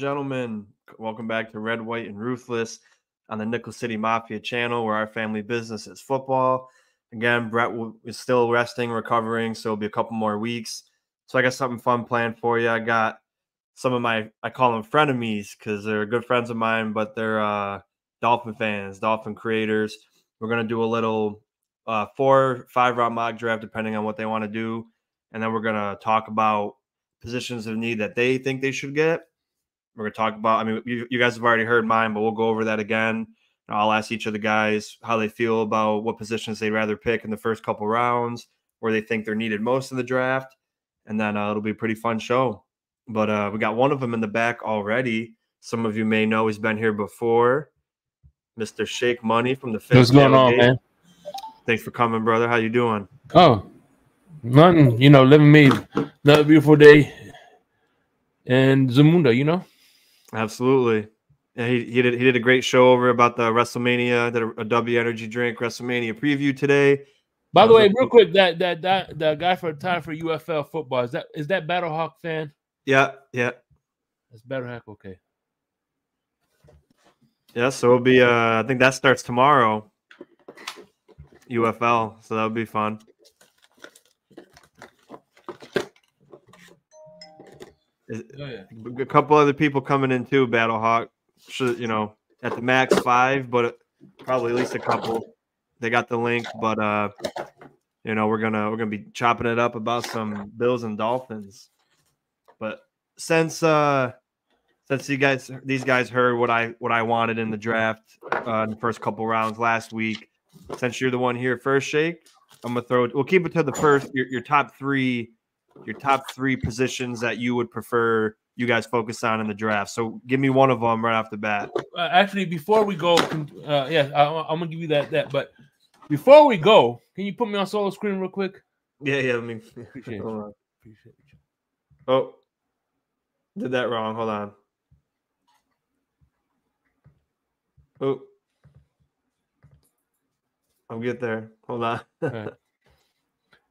gentlemen. Welcome back to Red, White, and Ruthless on the Nickel City Mafia channel, where our family business is football. Again, Brett is still resting, recovering, so it'll be a couple more weeks. So I got something fun planned for you. I got some of my, I call them frenemies because they're good friends of mine, but they're uh, Dolphin fans, Dolphin creators. We're going to do a little uh, four, five round mock draft, depending on what they want to do. And then we're going to talk about positions of need that they think they should get. We're going to talk about, I mean, you, you guys have already heard mine, but we'll go over that again. I'll ask each of the guys how they feel about what positions they'd rather pick in the first couple rounds, where they think they're needed most in the draft. And then uh, it'll be a pretty fun show. But uh, we got one of them in the back already. Some of you may know he's been here before. Mr. Shake Money from the What's going on, man? Thanks for coming, brother. How you doing? Oh, Nothing, you know, living me another beautiful day and Zamunda, you know. Absolutely. Yeah, he, he did he did a great show over about the WrestleMania, did a, a W Energy Drink WrestleMania preview today. By the uh, way, real quick, that that that that guy for time for UFL football is that is that Battlehawk fan? Yeah, yeah. That's Battlehawk. Okay. Yeah, so it'll be. Uh, I think that starts tomorrow. UFL, so that'll be fun. Yeah. A couple other people coming in too. Battlehawk, should you know at the max five, but probably at least a couple. They got the link, but uh, you know we're gonna we're gonna be chopping it up about some Bills and Dolphins. But since uh since you guys these guys heard what I what I wanted in the draft uh, in the first couple rounds last week, since you're the one here first, Shake, I'm gonna throw. We'll keep it to the first your, your top three your top three positions that you would prefer you guys focus on in the draft. So give me one of them right off the bat. Uh, actually, before we go, uh, yeah, I, am gonna give you that that. But before we go, can you put me on solo screen real quick? Yeah, yeah. Let me. Appreciate hold on. Appreciate you. Oh, did that wrong. Hold on. Oh, I'll get there. Hold on.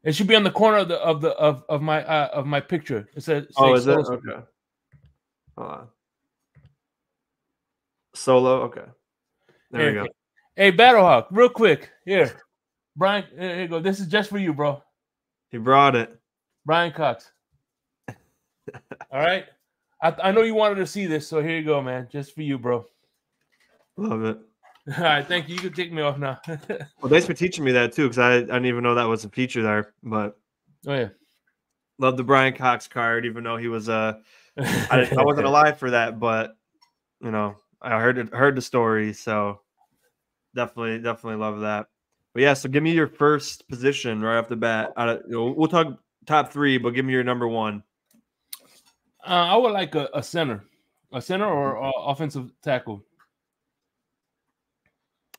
It should be on the corner of the of the of, of my uh, of my picture. It says. Oh, is it okay? Hold on. Solo. Okay. There hey, we go. Hey, Battlehawk, real quick here, Brian. Here you go. This is just for you, bro. He brought it. Brian Cox. All right. I, I know you wanted to see this, so here you go, man. Just for you, bro. Love it. All right, thank you. You can take me off now. well, thanks for teaching me that too, because I, I didn't even know that was a feature there. But oh yeah, love the Brian Cox card, even though he was uh I, I wasn't alive for that, but you know I heard it, heard the story, so definitely definitely love that. But yeah, so give me your first position right off the bat. Uh, we'll talk top three, but give me your number one. Uh, I would like a, a center, a center or uh, offensive tackle.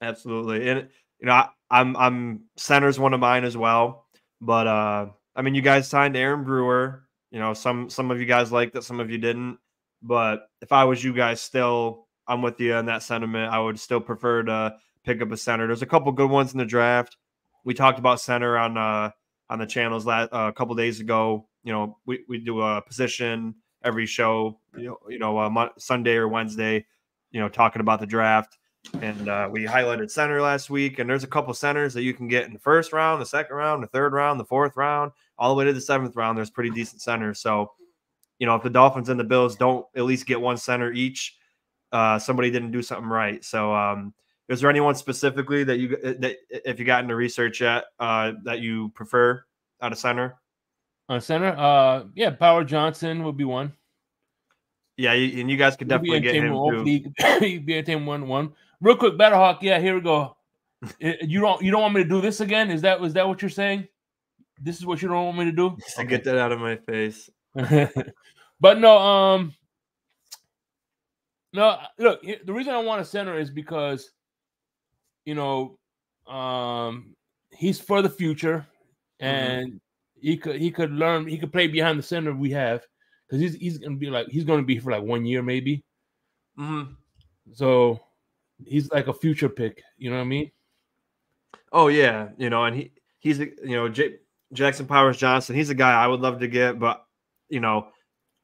Absolutely. And you know, I, I'm I'm center's one of mine as well. But uh I mean you guys signed Aaron Brewer. You know, some some of you guys liked it, some of you didn't. But if I was you guys still, I'm with you on that sentiment. I would still prefer to pick up a center. There's a couple good ones in the draft. We talked about center on uh on the channels last uh, a couple days ago. You know, we, we do a position every show, you know, you know, uh, Sunday or Wednesday, you know, talking about the draft. And uh, we highlighted center last week, and there's a couple centers that you can get in the first round, the second round, the third round, the fourth round, all the way to the seventh round. There's pretty decent centers. So, you know, if the Dolphins and the Bills don't at least get one center each, uh, somebody didn't do something right. So, um, is there anyone specifically that you that if you got into research yet uh, that you prefer out of center? On center, uh, yeah, Power Johnson would be one. Yeah, and you guys could definitely get him. Too. He'd be a team one one. Real quick, Battlehawk. Yeah, here we go. you don't you don't want me to do this again? Is that was that what you're saying? This is what you don't want me to do? To get that out of my face. but no, um, no. Look, the reason I want a center is because, you know, um, he's for the future, mm-hmm. and mm-hmm. he could he could learn he could play behind the center we have because he's he's gonna be like he's gonna be for like one year maybe. Mm-hmm. So he's like a future pick. You know what I mean? Oh yeah, you know, and he he's you know J- Jackson Powers Johnson. He's a guy I would love to get, but you know,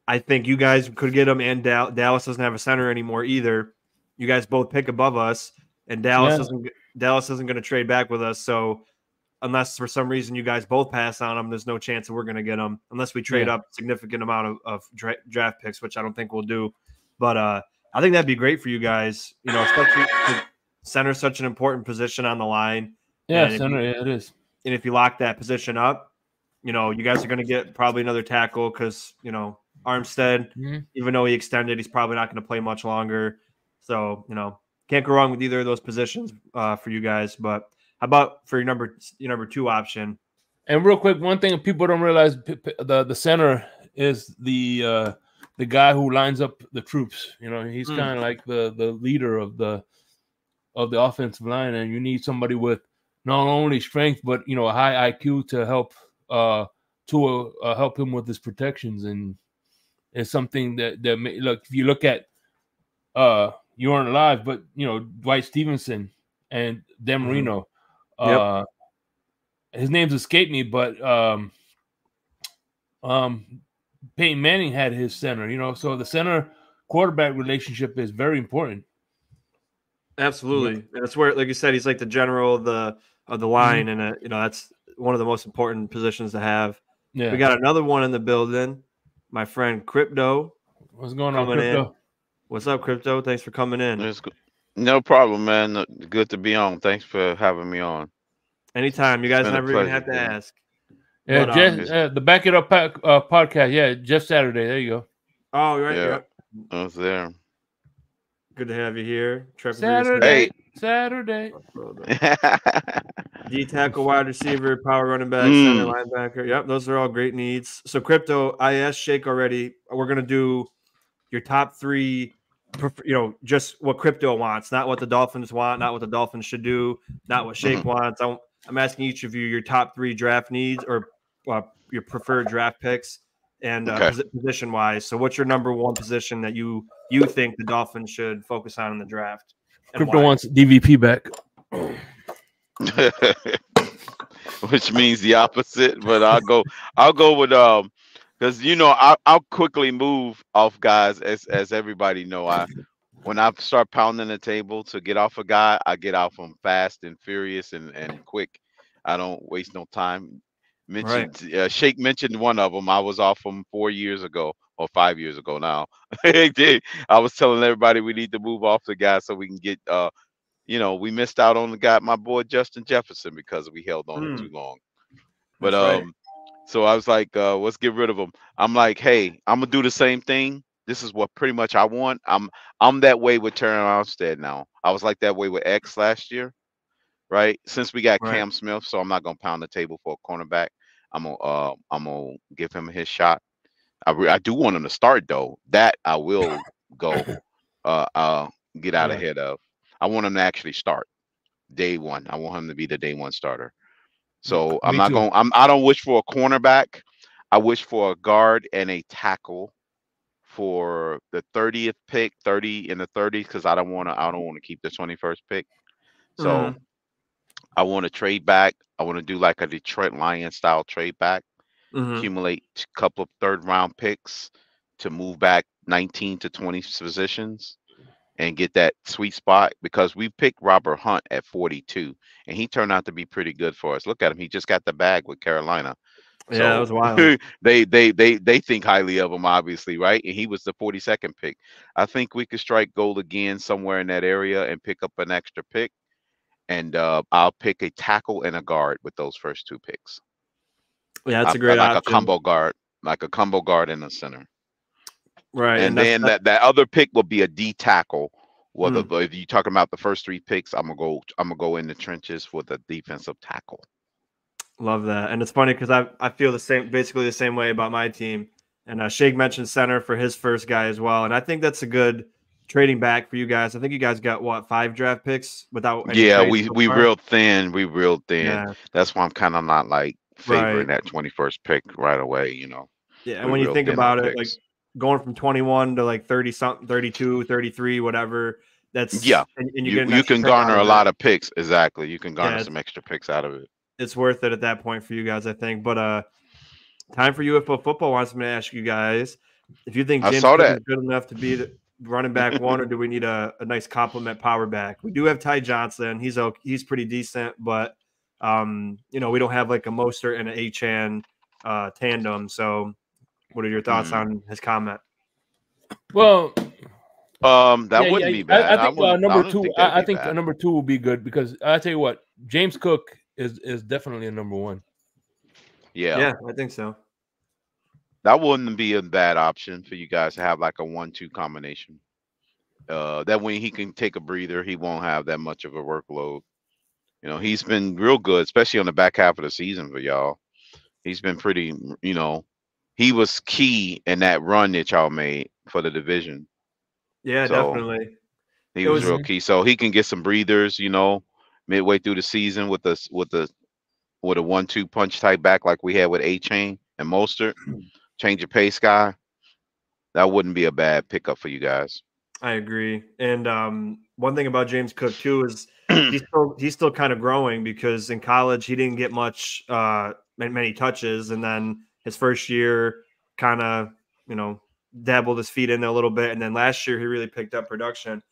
I think you guys could get him, and Dal- Dallas doesn't have a center anymore either. You guys both pick above us, and Dallas Yeah. isn't Dallas isn't going to trade back with us. So unless for some reason you guys both pass on him, there's no chance that we're going to get him unless we trade Yeah. up significant amount of, of dra- draft picks, which I don't think we'll do. But uh, I think that'd be great for you guys. You know, especially 'cause center's such an important position on the line. Yeah, center. you- Yeah, it is. and if you lock that position up, you know, you guys are going to get probably another tackle because, you know, Armstead, Mhm. even though he extended, he's probably not going to play much longer. So, you know, can't go wrong with either of those positions uh, for you guys. But how about for your number your number two option? And real quick, one thing people don't realize: the the center is the uh, the guy who lines up the troops. You know, he's Mm. kind of like the the leader of the of the offensive line, and you need somebody with not only strength but you know a high IQ to help uh to uh, help him with his protections, and it's something that that may, look if you look at uh you aren't alive, but you know Dwight Stephenson and Dan Mhm. Marino. Yep. Uh, his name's escaped me, but um, um, Peyton Manning had his center. You know, so the center quarterback relationship is very important. Absolutely, and it's where, like you said, he's like the general of the of the line, and uh, you know that's one of the most important positions to have. Yeah. We got another one in the building. My friend Crypto. What's going on, coming in. What's up, Crypto? Thanks for coming in. It's good. No problem, man. Good to be on. Thanks for having me on. Anytime. You guys never even have to ask. Yeah, But, um, Jeff, uh, the Back It Up pa- uh, podcast. Yeah, Jeff Saturday. There you go. Oh, right. Yeah. Yep. I was there. Good to have you here. Trevor Saturday. Hey. Saturday. D tackle, wide receiver, power running back, center Mm. linebacker. Yep, those are all great needs. So, crypto, I asked Shake already. We're gonna do your top three. You know, just what crypto wants, not what the Dolphins want, not what the Dolphins should do, not what Shake Mhm. wants. I'm, I'm asking each of you your top three draft needs or uh, your preferred draft picks and uh, Okay. position wise. So, what's your number one position that you you think the Dolphins should focus on in the draft? and Crypto why? wants DVP back. Which means the opposite, but I'll go. I'll go with um, because you know I I'll quickly move off guys as as everybody know. I when I start pounding the table to get off a guy, I get off him fast and furious and and quick. I don't waste no time. Mentioned uh, Shake mentioned one of them. I was off him four years ago or five years ago now. I was telling everybody we need to move off the guy so we can get uh you know, we missed out on the guy, my boy Justin Jefferson, because we held on Mm. too long. But That's right. um, so I was like, uh, let's get rid of him. I'm like, hey, I'm gonna do the same thing. This is what pretty much I want. I'm I'm that way with Terron Armstead now. I was like that way with X last year, right? Since we got Right. Cam Smith, so I'm not gonna pound the table for a cornerback. I'm gonna uh, I'm gonna give him his shot. I re- I do want him to start though. That I will go uh uh get out Yeah. ahead of. I want him to actually start day one. I want him to be the day one starter. So I'm Me not too. going. I'm. I don't wish for a cornerback. I wish for a guard and a tackle for the 30th pick, 30 in the 30s, because I don't want to. I don't want to keep the 21st pick. So Mhm. I want to trade back. I want to do like a Detroit Lion style trade back Mhm. accumulate a couple of third round picks to move back 19 to 20 positions and get that sweet spot because we picked Robert Hunt at 42 and he turned out to be pretty good for us. Look at him. He just got the bag with Carolina. Yeah, that was wild. they they they they think highly of him, obviously, right? And he was the 42nd pick. I think we could strike gold again somewhere in that area and pick up an extra pick. And uh, I'll pick a tackle and a guard with those first two picks. Yeah, that's I- a great like option. a combo guard, like a combo guard in the center. right? and, that's- then that, that other pick will be a D tackle. Whether Hmm. if you're talking about the first three picks, I'm gonna go. I'm gonna go in the trenches for the defensive tackle. Love that. And it's funny because I, I feel the same, basically the same way about my team. And uh, Shake mentioned center for his first guy as well. And I think that's a good trading back for you guys. I think you guys got what five draft picks without. yeah, we so we real thin. We real thin. Yeah, That's why I'm kind of not like favoring Right. that 21st pick right away. You know. yeah. And We when you think about it, like going from 21 to like 30 something, 32, 33, whatever. That's Yeah. And, and you, you, you can garner a lot of picks. Exactly. You can garner Yeah, some extra picks out of it. It's worth it at that point for you guys, I think. But uh, time for UFO football wants me to ask you guys If you think I James saw that. is good enough to be the running back one, or do we need a, a nice compliment power back? We do have Ty Johnson. He's okay, he's pretty decent, but um, you know we don't have like a Mostert and an Achane uh, tandem. So, what are your thoughts Mhm. on his comment? Well, Um, that yeah, wouldn't yeah, be bad. I, I think uh, wouldn't- number don't two. think I, I think bad. number two will be good because I tell you what, James Cook is is definitely a number one. yeah. Yeah, I think so. That wouldn't be a bad option for you guys to have like a one-two combination. Uh, that way he can take a breather. He won't have that much of a workload. You know, he's been real good, especially on the back half of the season for y'all. He's been pretty. You know, he was key in that run that y'all made for the division. Yeah, So- definitely. He was, was- real key, so he can get some breathers. You know, midway through the season with us with the with a one-two punch type back like we had with Achane and Mostert. Change your pace guy. That wouldn't be a bad pickup for you guys. I agree. And um, one thing about James Cook too is he's still he's still kind of growing because in college he didn't get much uh ma- many touches, and then his first year kind of you know dabbled his feet in there a little bit, and then last year he really picked up production.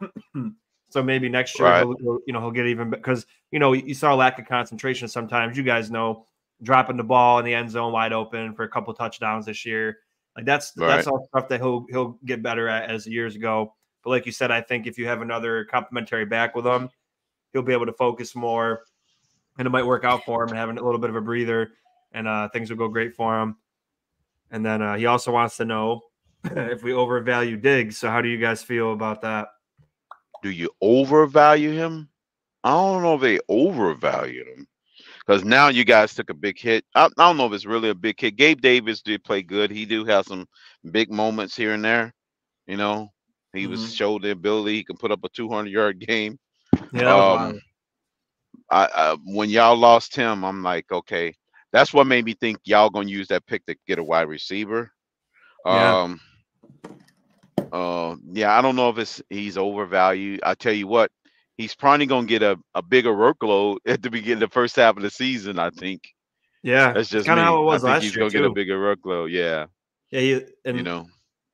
so maybe next year Right. he'll, he'll- you know he'll get even because you know you saw a lack of concentration sometimes. You guys know dropping the ball in the end zone wide open for a couple touchdowns this year. Like that's that's Right. all stuff that he'll he'll get better at as the years go. But like you said, I think if you have another complementary back with him, he'll be able to focus more, and it might work out for him and having a little bit of a breather, and uh, things will go great for him. And then uh, he also wants to know if we overvalue Diggs. So how do you guys feel about that? Do you overvalue him? I don't know if they overvalued him because now you guys took a big hit. I, I don't know if it's really a big hit. Gabe Davis did play good. He do have some big moments here and there. You know, he was Mhm. showed the ability. He can put up a 200 yard game. Yeah, Um. I, I when y'all lost him, I'm like, okay, that's what made me think y'all gonna use that pick to get a wide receiver. Yeah. Um, uh, yeah, I don't know if it's he's overvalued. I tell you what, he's probably gonna get a, a bigger workload at the beginning of the first half of the season. I think yeah, that's just kind of how it was I think last he's year gonna get a bigger workload. Yeah, Yeah, he, and you know,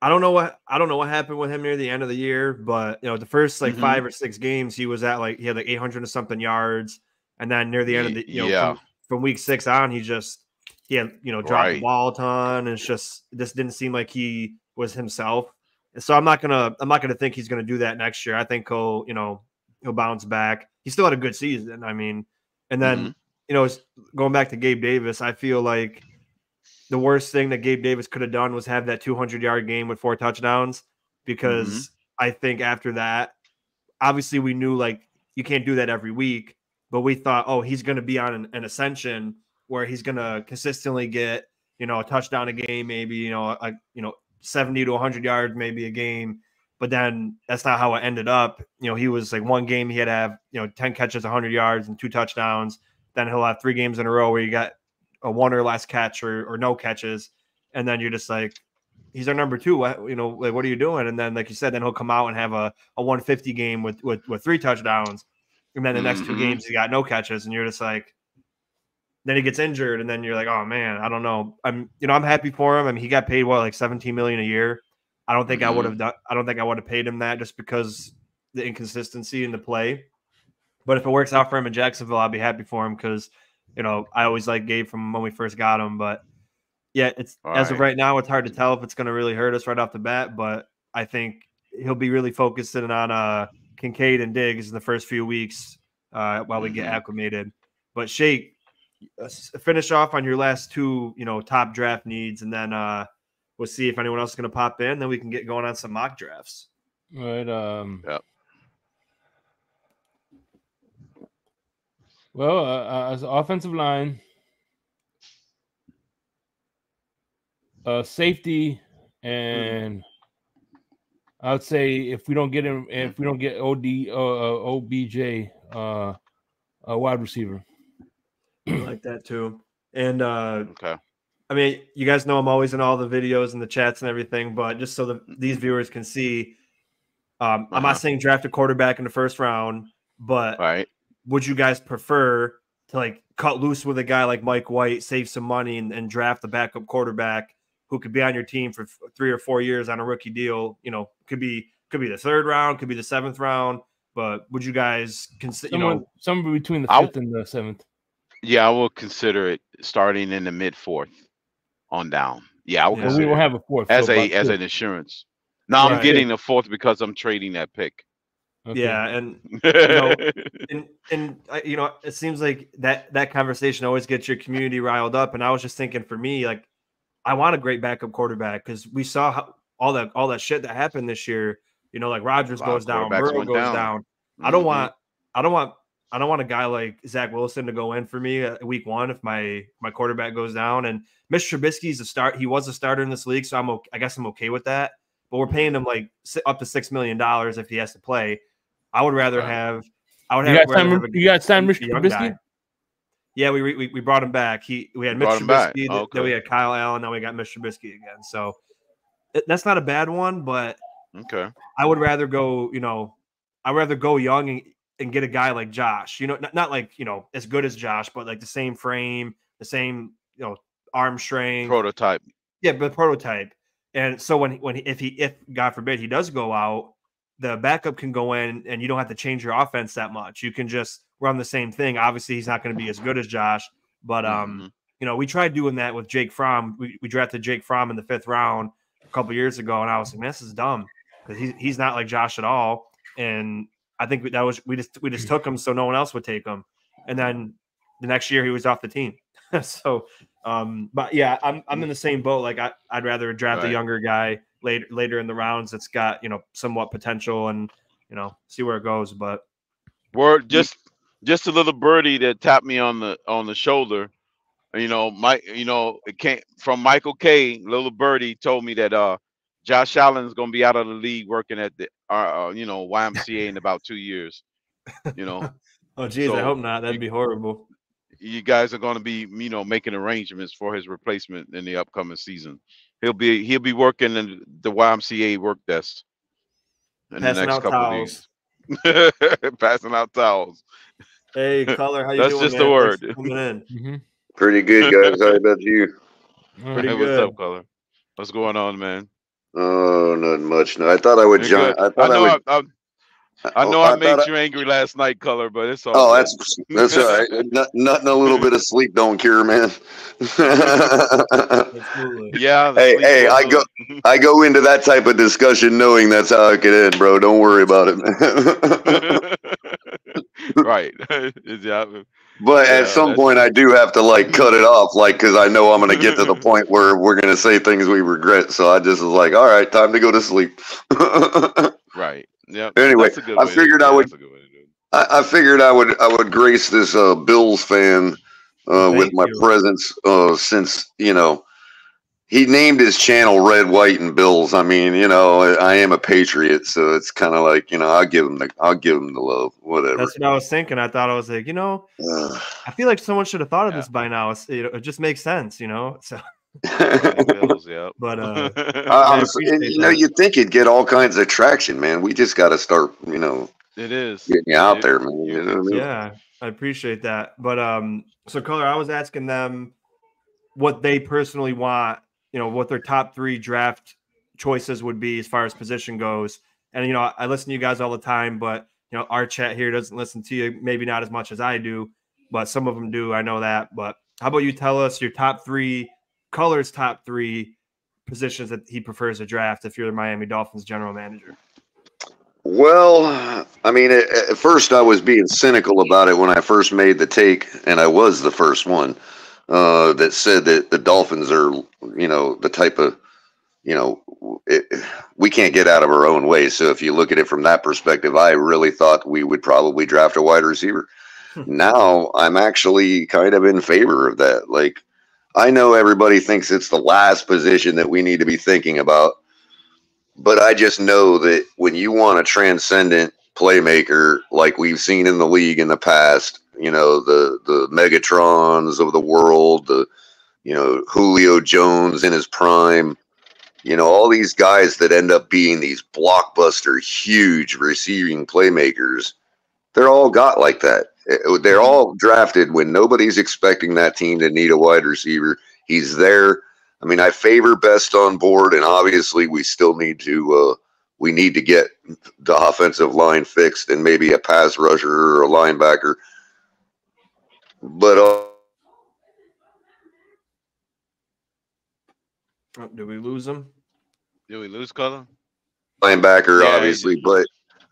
I don't know what I don't know what happened with him near the end of the year, but you know, the first like Mhm. five or six games, he was at like he had like 800 and something yards, and then near the end of the you know yeah. from, from week six on, he just he had you know dropped the ball a ton, and it's just this didn't seem like he was himself. And so I'm not gonna I'm not gonna think he's gonna do that next year. I think he'll you know he'll bounce back. He still had a good season. I mean, and then Mm-hmm. you know going back to Gabe Davis, I feel like the worst thing that Gabe Davis could have done was have that 200 yard game with four touchdowns because Mm-hmm. I think after that, obviously we knew like you can't do that every week, but we thought, oh, he's going to be on an, an ascension where he's going to consistently get you know a touchdown a game, maybe you know a you know 70 to 100 yards maybe a game. But then that's not how it ended up. You know, he was like one game he had to have you know 10 catches, 100 yards, and two touchdowns. Then he'll have three games in a row where you got a one or less catch or, or no catches, and then you're just like, he's our number two. What you know, like what are you doing? And then, like you said, then he'll come out and have a, a 150 game with with with three touchdowns, and then the next two Mhm. games he got no catches, and you're just like, then he gets injured, and then you're like, oh man, I don't know. I'm you know I'm happy for him. I mean, he got paid what like 17 million a year. I don't think I would have done. I don't think I would have paid him that just because the inconsistency in the play. But if it works out for him in Jacksonville, I'll be happy for him because you know I always like Gabe from when we first got him. But yeah, it's as of Right. right now, it's hard to tell if it's going to really hurt us right off the bat. But I think he'll be really focused in on uh, Kincaid and Diggs in the first few weeks uh, while we get Mhm. acclimated. But Shake, uh, finish off on your last two, you know, top draft needs, and then uh, we'll see if anyone else is going to pop in. Then we can get going on some mock drafts. All right. Um, Yep. Well, uh, uh, as offensive line, uh, safety, and I would say if we don't get him, if we don't get OD, uh, uh, OBJ, uh, a wide receiver. I like that too. And uh, okay. I mean, you guys know I'm always in all the videos and the chats and everything, but just so that these viewers can see, um, I'm Uh-huh. not saying draft a quarterback in the first round, but All right. would you guys prefer to like cut loose with a guy like Mike White, save some money, and, and draft the backup quarterback who could be on your team for three or four years on a rookie deal. You know, could be could be the third round, could be the seventh round. But would you guys consider? You know, somewhere between the 5th and the seventh. Yeah, I will consider it starting in the mid fourth on down. Yeah, I will yeah, we will have a fourth as so a as an insurance. Now I'm getting a fourth because I'm trading that pick. Okay. Yeah, and you know, and and you know, it seems like that that conversation always gets your community riled up. And I was just thinking, for me, like, I want a great backup quarterback because we saw how, all that all that shit that happened this year. You know, like Rodgers goes down, Burrow goes down. down. I don't mm-hmm. want, I don't want, I don't want a guy like Zach Wilson to go in for me uh, week one if my my quarterback goes down. And Mr. Trubisky's a start. He was a starter in this league, so I'm okay, I guess I'm okay with that. But we're paying him like up to six million dollars if he has to play. I would rather have. I would you have. Got time, you got time, Mr. Trubisky. Yeah, we, we we brought him back. He we had Mitch Trubisky, okay. then we had Kyle Allen, now we got Mr. Trubisky again. So it, that's not a bad one, but okay. I would rather go. You know, I'd rather go young and, and get a guy like Josh. You know, not, not like you know as good as Josh, but like the same frame, the same you know arm strength, prototype. Yeah, but prototype. And so when when if he if God forbid he does go out, the backup can go in and you don't have to change your offense that much. You can just run the same thing. Obviously, he's not going to be as good as Josh, but um, mm-hmm. you know, we tried doing that with Jake Fromm. We, we drafted Jake Fromm in the fifth round a couple years ago, and I was like, man, this is dumb because he's he's not like Josh at all. And I think that was we just we just took him so no one else would take him, and then the next year he was off the team. so, um, but yeah, I'm I'm in the same boat. Like I I'd rather draft right. a younger guy later later in the rounds that's got you know somewhat potential and you know see where it goes. But we're just just a little birdie that tapped me on the on the shoulder. You know, my you know it came from Michael K. Little birdie told me that uh Josh Allen is going to be out of the league working at the uh, uh you know YMCA in about two years. You know. oh geez, so I hope not. That'd you, be horrible. You guys are going to be you know making arrangements for his replacement in the upcoming season. He'll be he'll be working in the YMCA work desk in Passing the next couple towels. of days. Passing out towels. Hey, color, how you That's doing? That's just man? the word. Coming in. Mm-hmm. Pretty good, guys. How about you? Pretty hey, good. What's up, color? What's going on, man? Oh, not much. No, I thought I would jump. I thought I, know I would. I, I know I, I made you angry last night, color, but it's all. Oh, that's that's all right. Not, nothing a little bit of sleep don't cure, man. yeah. Hey, hey, I go, I go into that type of discussion knowing that's how it could end, bro. Don't worry about it, man. right. yeah. But yeah, at some point, I do have to like cut it off, like because I know I'm gonna get to the point where we're gonna say things we regret. So I just was like, all right, time to go to sleep. right. Yeah. Anyway, I figured I would. I, I, figured I would I would grace this uh, Bills fan uh, with my you. presence uh, since you know he named his channel Red, White, and Bills. I mean, you know, I, I am a patriot, so it's kind of like you know, I'll give him the I'll give him the love, whatever. That's what I was thinking. I thought I was like, you know, I feel like someone should have thought of yeah. this by now. It's, it, it just makes sense, you know. So. Bills, yeah. But uh, I, you know, you think you'd get all kinds of traction, man. We just got to start, you know. It is getting out it, there, man. You know I mean? Yeah, I appreciate that. But um, so color, I was asking them what they personally want. You know, what their top three draft choices would be as far as position goes. And you know, I listen to you guys all the time, but you know, our chat here doesn't listen to you, maybe not as much as I do, but some of them do. I know that. But how about you tell us your top three Color's top three positions that he prefers to draft if you're the Miami Dolphins general manager? Well, I mean, at, first I was being cynical about it when I first made the take, and I was the first one uh, that said that the Dolphins are, you know, the type of, you know, it, we can't get out of our own way. So if you look at it from that perspective, I really thought we would probably draft a wide receiver. Hmm. now I'm actually kind of in favor of that. Like, I know everybody thinks it's the last position that we need to be thinking about, but I just know that when you want a transcendent playmaker like we've seen in the league in the past, you know, the the Megatrons of the world, the you know, Julio Jones in his prime, you know, all these guys that end up being these blockbuster huge receiving playmakers, they're all got like that. Uh, they're mm-hmm. all drafted when nobody's expecting that team to need a wide receiver. He's there. I mean, I favor best on board, and obviously we still need to uh, we need to get the offensive line fixed and maybe a pass rusher or a linebacker. But uh, Oh, did we lose him? Did we lose color? linebacker, Yeah, obviously, but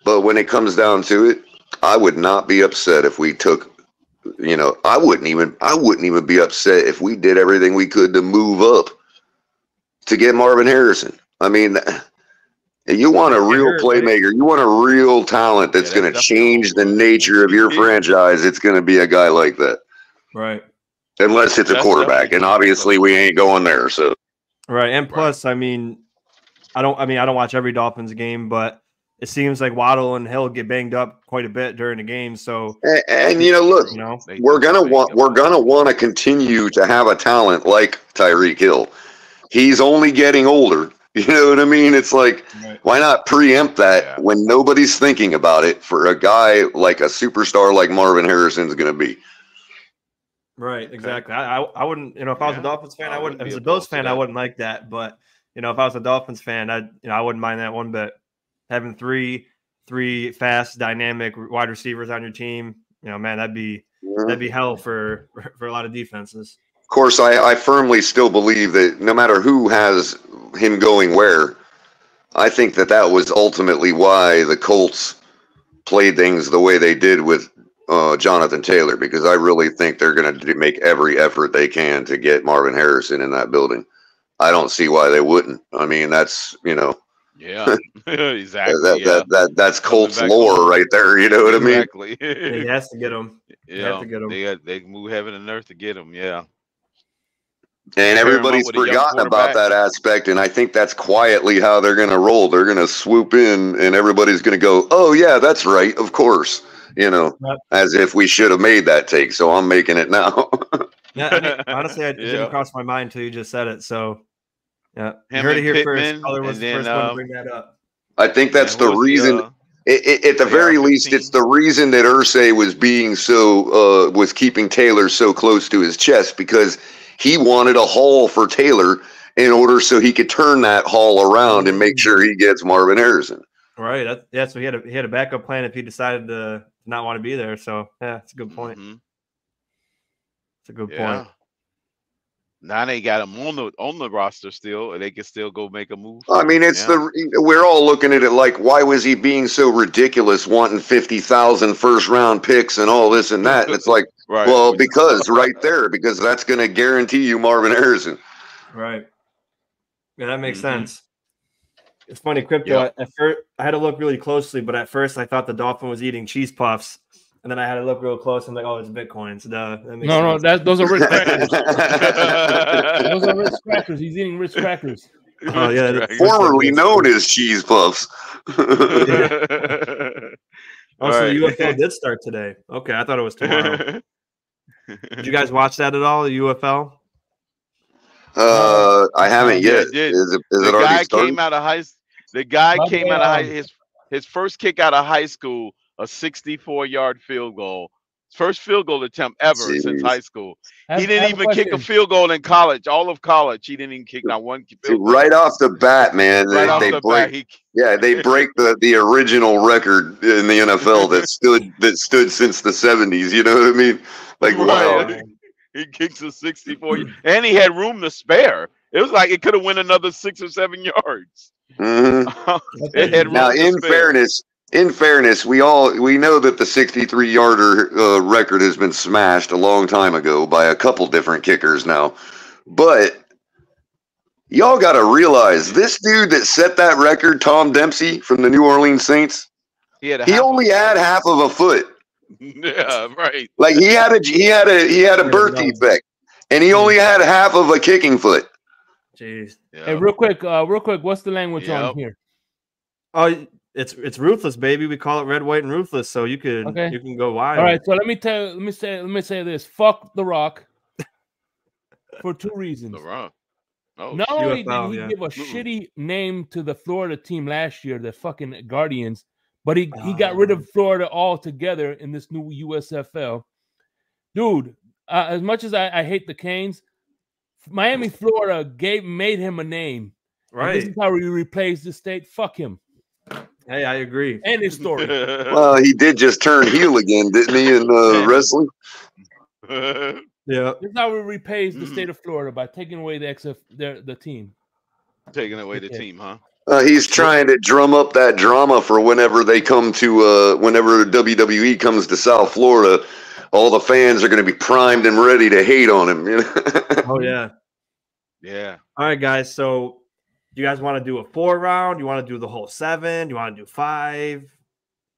but when it comes down to it, I would not be upset if we took. You know, I wouldn't even I wouldn't even be upset if we did everything we could to move up to get Marvin Harrison. I mean, you want a real playmaker. You want a real talent that's Yeah, going to change the nature of your franchise. It's going to be a guy like that, Right. unless it's a That's quarterback, and obviously we ain't going there. So Right. And plus, I mean, I don't I mean I don't watch every Dolphins game, but it seems like Waddle and Hill get banged up quite a bit during the game. So, and, and you know, look, you know, we're gonna want we're gonna want to continue to have a talent like Tyreek Hill. He's only getting older. You know what I mean? It's like right. why not preempt that Yeah. when nobody's thinking about it for a guy like a superstar like Marvin Harrison's gonna be. Right, exactly. I, I I wouldn't, you know, if I was Yeah. a Dolphins fan, I I wouldn't. wouldn't If I was a Bills fan, I wouldn't like that. But you know, if I was a Dolphins fan, I you know I wouldn't mind that one bit. Having three three fast, dynamic wide receivers on your team, you know, man, that'd be that'd be hell for for a lot of defenses. Of course, I, I firmly still believe that no matter who has him going where, I think that that was ultimately why the Colts played things the way they did with uh, Jonathan Taylor, because I really think they're going to make every effort they can to get Marvin Harrison in that building. I don't see why they wouldn't. I mean, that's you know Yeah, exactly. that, yeah. that that that's Colts lore home. right there. You know what I mean? Exactly. He has to get them. yeah, to get 'em. they got they move heaven and earth to get him. Yeah. And Pair 'em up everybody's with a young forgotten about that aspect, and I think that's quietly how they're going to roll. They're going to swoop in, and everybody's going to go, "Oh yeah, that's right, of course." You know, Yep. as if we should have made that take. So I'm making it now. Yeah, I mean, honestly, it Yeah. didn't cross my mind until you just said it. So, yeah, you heard it here Pittman, first. Color was and the then, first one to um, bring that up. I think that's And who the was reason. uh, It, it, at the Yeah, very least, 15. it's the reason that Irsay was being so uh, was keeping Taylor so close to his chest because he wanted a haul for Taylor in order so he could turn that haul around and make sure he gets Marvin Harrison. Right. That, yeah. So he had a he had a backup plan if he decided to not want to be there. So yeah, it's a good point. Mm-hmm. It's a good Yeah. point. Now they got him on the on the roster still, and they can still go make a move. I mean, it's Yeah. the we're all looking at it like, why was he being so ridiculous, wanting 50,000 first round picks and all this and that? And it's like, right. well, because right there, because that's going to guarantee you Marvin Harrison. Right. Yeah, that makes Mhm. sense. It's funny, crypto. Yep. At first, I had to look really closely, but at first I thought the dolphin was eating cheese puffs, and then I had to look real close. I'm like, oh, it's Bitcoin. So duh, that makes No, no, that those are Ritz crackers. those are Ritz crackers. He's eating Ritz crackers. Oh, yeah, Formerly known as cheese puffs. Also, Right. the UFL did start today. Okay, I thought it was tomorrow. Did you guys watch that at all? The UFL? uh, I haven't Yeah, yet. did. Is it, is the it already guy started? came out of high. s- The guy My came out of high. bad. His his first kick out of high school, a 64 yard field goal. First field goal attempt ever since high school. Have- He didn't have even kick a field goal in college. All of college, he didn't even kick not one field goal. Right off the bat, man, Right they, off they the break. bat, he Yeah, they break the, the original record in the NFL that stood that stood since the seventies. You know what I mean? Like wow. Right. he kicks a 64 and he had room to spare. It was like it could have went another six or seven yards. Mhm. it had room Now, to in spare. fairness, in fairness, we all we know that the sixty-three yarder uh, record has been smashed a long time ago by a couple different kickers now, but. Y'all got to realize this dude that set that record, Tom Dempsey from the New Orleans Saints, he had a he only had half of a foot. yeah, right. Like he had a he had a he had a birth defect, and he only had half of a kicking foot. Jeez. Yeah. Hey, real quick, uh, real quick, what's the language Yep. on here? Oh, it's it's ruthless, baby. We call it red, white, and ruthless. So you could Okay. you can go wild. All right, so let me tell let me say let me say this. Fuck the rock for two reasons. The run. Oh, Not only UFL, did he yeah. give a shitty name to the Florida team last year, the fucking Guardians, but he, he got rid of Florida altogether in this new USFL. Dude, uh, as much as I, I hate the Canes, Miami, Florida gave made him a name. And Right. This is how we replace the state. Fuck him. Hey, I agree. End his story. Well, he did just turn heel again, didn't he, in uh, wrestling? Yeah. This is how we repays the Mhm. state of Florida by taking away the XF their the team. Taking away the Okay. team, huh? Uh, he's trying to drum up that drama for whenever they come to, uh, whenever WWE comes to South Florida. All the fans are going to be primed and ready to hate on him. You know? Oh yeah. Yeah. All right, guys. So, do you guys want to do a four round? You want to do the whole seven? You want to do five?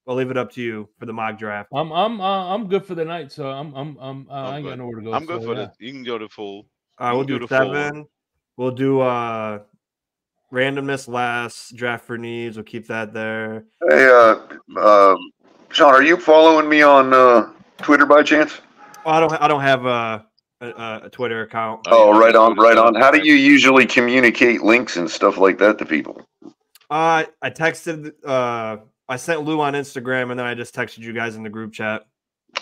I'll leave it up to you for the mock draft. I'm I'm uh, I'm good for the night, so I'm I'm I'm uh, I ain't got nowhere to go. I'm good so, for yeah. the. You can go to full. All right, we'll do do the full seven. We'll do uh randomness last draft for needs. We'll keep that there. hey, uh, uh, Sean, are you following me on uh, Twitter by chance? Oh, I don't. I don't have a, a, a Twitter account. Oh, yeah, right on, right on. How do you usually communicate links and stuff like that to people? Uh, I texted. Uh, I sent Lou on Instagram, and then I just texted you guys in the group chat.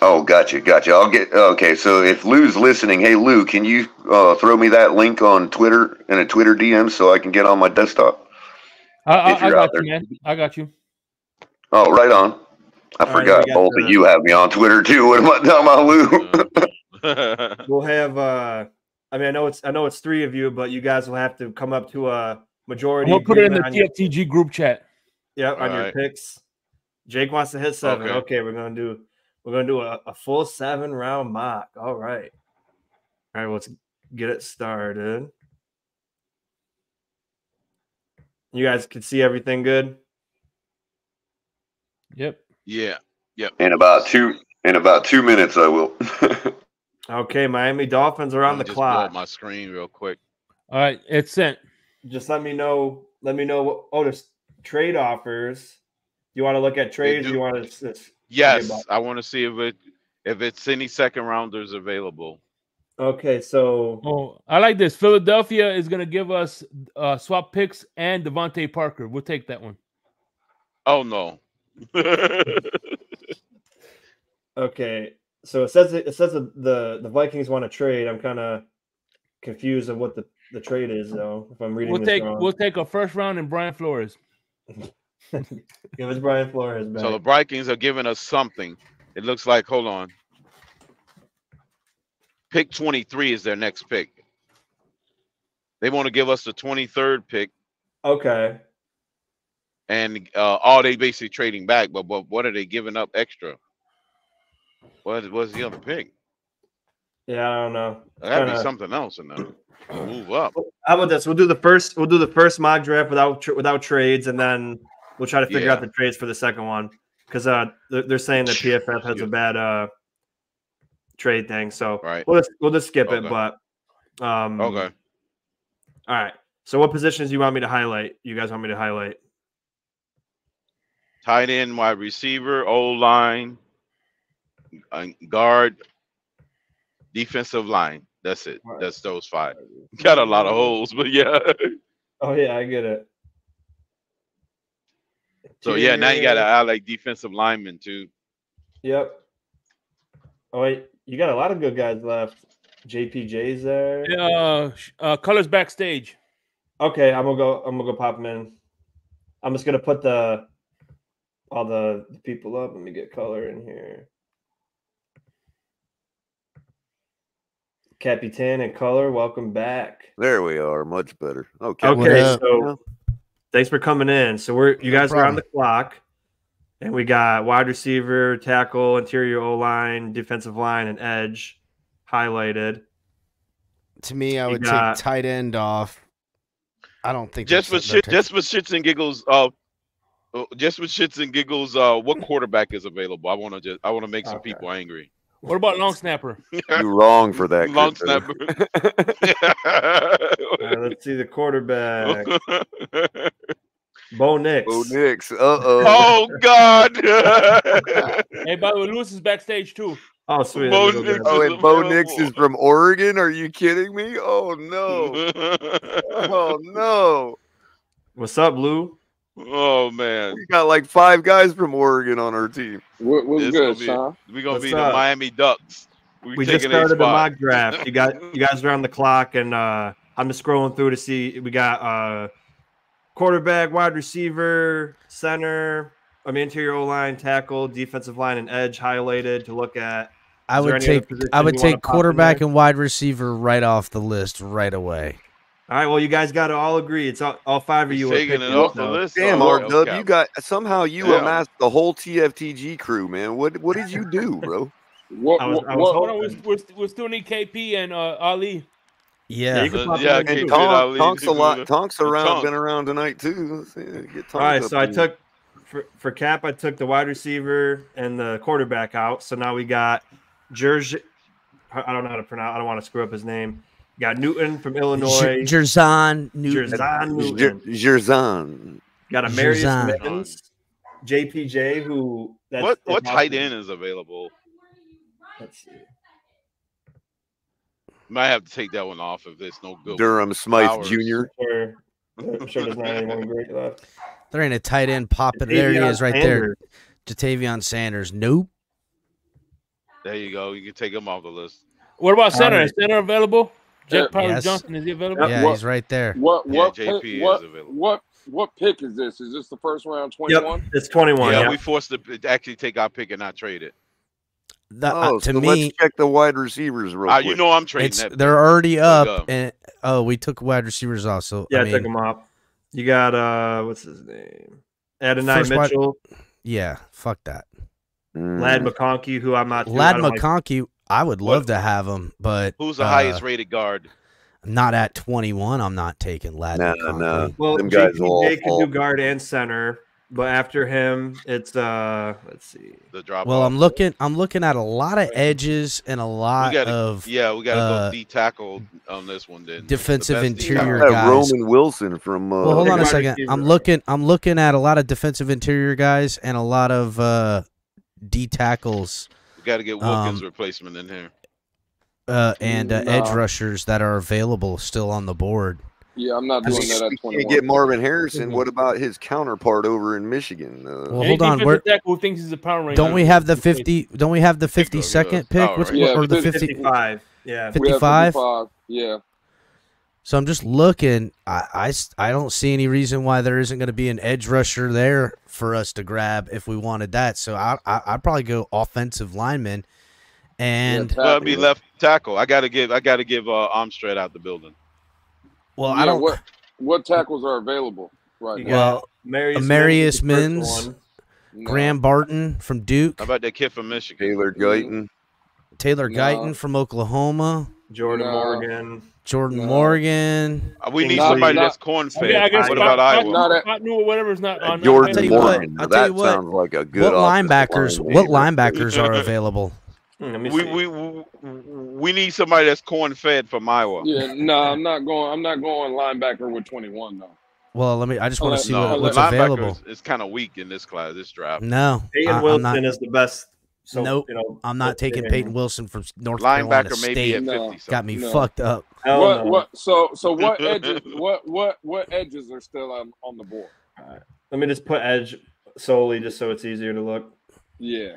Oh, gotcha, gotcha. I'll get okay. So if Lou's listening, hey Lou, can you uh, throw me that link on Twitter in a Twitter DM so I can get on my desktop? I, I, I got you, man. I got you. Oh, right on. I All right, forgot we got both the- of you have me on Twitter too. What am I talking about, Lou? We'll have. Uh, I mean, I know it's. I know it's three of you, but you guys will have to come up to a majority. We'll put it in the agreement on your- group chat. Yeah, on your Alright. picks. Jake wants to hit seven. Okay. Okay, we're gonna do we're gonna do a, a full seven round mock. All right. All right, let's get it started. You guys can see everything good. Yep. yeah. Yep. In about two in about two minutes, I will. Okay, Miami Dolphins are on the just blow clock. up my screen real quick. All right, it's sent. Just let me know. Let me know what. Oh, there's trade offers. You want to look at trades? do. You want to? Yes, I want to see if it if it's any second rounders available. Okay, so Oh, I like this. Philadelphia is gonna give us uh, swap picks and DeVante Parker. We'll take that one. Oh no. Okay, so it says it says that the the Vikings want to trade. I'm kind of confused of what the the trade is though. If I'm reading We'll this take wrong. we'll take a first round and Brian Flores. Give us Brian Flores back. so the Vikings are giving us something. It looks like hold on. Pick 23 is their next pick. They want to give us the 23rd pick okay, and uh all they basically trading back, but, but what are they giving up extra? What was the other pick? yeah, I don't know. There gotta be Kinda- something else in there. Move up. How about this? We'll do the first. We'll do the first mock draft without tra- without trades, and then we'll try to figure out the trades for the second one because uh they're, they're saying that PFF has a bad uh trade thing. So Right. we'll just we'll just skip it. But um Okay. All right. So what positions do you want me to highlight? You guys want me to highlight? Tight end, wide receiver, O line, guard, defensive line. That's it. Right. That's those five. Got a lot of holes, but yeah. Oh yeah, I get it. So yeah, now you got to Interior- like defensive linemen too. Yep. Oh wait, you got a lot of good guys left. JPJ's there. Uh, uh, colors backstage. Okay, I'm gonna go. I'm gonna go pop them in. I'm just gonna put the all the, the people up. Let me get color in here. Capitan and color, welcome back. there we are, much better. Okay. What Okay, up? so thanks for coming in. So we're you No guys are on the clock, and we got wide receiver, tackle, interior O line, defensive line, and edge highlighted. To me, I You would got- take tight end off. I don't think Just for shit, just for shits and giggles. Uh, uh, just for shits and giggles. Uh, what quarterback is available? I want to just. I want to make some Okay. people angry. What about long snapper? You're wrong for that. Long snapper. All right, let's see the quarterback. Bo Nix. Bo Nix. Uh oh. oh God! Hey, by the way, Lewis is backstage too. Oh, sweet. Bo Let me go Nix Oh, and Bo Nix is from Oregon? Are you kidding me? Oh no. Oh no. What's up, Lou? Oh man, We got like five guys from Oregon on our team. What, what's It's good, gonna be- we gonna What's be up? the Miami Ducks. We, we just taking a started the spot. mock draft. You got you guys are on the clock, and uh, I'm just scrolling through to see we got uh, quarterback, wide receiver, center. I mean, interior O line, tackle, defensive line, and edge highlighted to look at. I would take I would you wanna take quarterback and wide receiver right off the list right away. All right, well, you guys got to all agree. It's all, all five of He's you are taking it picking off the so- list. Damn, Oh, Dub, okay. you got somehow you Damn. amassed the whole TFTG crew, man. What what did you do, bro? What, I was- I was what- Hold on, hoping- we, we, we still need KP and uh, Ali. Yeah. you can Uh, yeah, in King too. Tonk, Ali, Tonk's a lot. that- Tonk's around, Tonk. been around tonight too. Let's see, Get All right, so I here. took for, for cap, I took the wide receiver and the quarterback out. So now we got Jersey. I don't know how to pronounce. I don't want to screw up his name. You got Newton from Illinois. Jer- Jer'Zhan Newton. Jer'Zhan Jer- Newton. Got a Marius Jer'Zhan. Mittens, JPJ, who that's What what tight end is available? Let's see. Might have to take that one off if there's no good. Durham Smythe Powers. Jr. Sure, I'm sure there's not anyone great left. There ain't a tight end popping. There he is right there. Sanders. Ja'Tavion Sanders. Nope. There you go. You can take him off the list. What about center? Alright. Is center available? Jack Yeah. Powers Yes. Johnson is he available? Yep. Yeah, what- he's right there. what Yeah, what JP pick, is what, available. what what pick is this? Is this the first round twenty Yep, one? it's 21. yeah, yeah. we forced to actually take our pick and not trade it. The- uh, Oh, to so me, let's check the wide receivers real Uh, quick. you know I'm trading it's that. they're already up. go. And oh, we took wide receivers off. So yeah, I I, mean, took him off. You got uh, what's his name? Adonai First wide- Mitchell, yeah, fuck that. Mm. Ladd McConkey, who I'm not. Ladd don't like- McConkey, I would What- love to have him, but Who's the uh, highest rated guard? Not at 21. I'm not taking Ladd Nah, McConkey. nah. Well, Them guys all JPJ can do guard and center, but after him, it's uh, let's see. The drop. Well. I'm looking. I'm looking at a lot of edges and a lot gotta- of Yeah, we got to uh, go D tackle on this one then. Defensive best D interior guys. Roman Wilson from. Uh, Well, hold on a second. receiver. I'm looking. I'm looking at a lot of defensive interior guys and a lot of uh, D tackles We got to get Wilkins Um, replacement in here. uh, and uh, edge rushers that are available still on the board. Yeah, I'm not doing mean, that we at can't twenty get. Marvin Harrison. What about his counterpart over in Michigan? Uh, Well, hold on. Where who thinks he's a power ranker. don't we have the 50? Don't we have the 52nd uh, pick? power What's, ranking. or the 50? 55. Yeah. Fif- We have 55? 55. Yeah. So I'm just looking. I, I, I don't see any reason why there isn't going to be an edge rusher there for us to grab if we wanted that. So I, I I'd probably go offensive lineman, and Yeah, Well, it'd be left tackle. I got to give. I got to give uh, Armstead out the building. well Yeah, I don't. What what tackles are available right now? got Well, Marius, Marius Mims, is the first Mims. one. No. Graham Barton from Duke, How about that kid from Michigan? Taylor Guyton. Taylor No. Guyton from Oklahoma, Jordan No. Morgan. Jordan No. Morgan. Uh, We need Not- somebody not- that's corn fed. Yeah, I guess what Scott- about Scott- Iowa? Not at- Scott New or whatever is not on. Jordan tell you what, Morgan. I'll tell that you what. sounds like a good What linebackers? line What linebackers are available? Hmm, Let me We, we we we need somebody that's corn fed from Iowa. Yeah, no, I'm not going. I'm not going linebacker with 21 though. Well, let me. I just want to see no, what, what's available. is- is kind of weak in this class, this draft. No, Payton I, Wilson not. is the best. So, Nope. You know, I'm not taking pick. Payton Wilson from North Carolina Linebacker maybe State. at No. fifty. Got me No. fucked up. What no. what so so what edges what what what edges are still on, on the board? Let me just put edge solely just so it's easier to look. Yeah.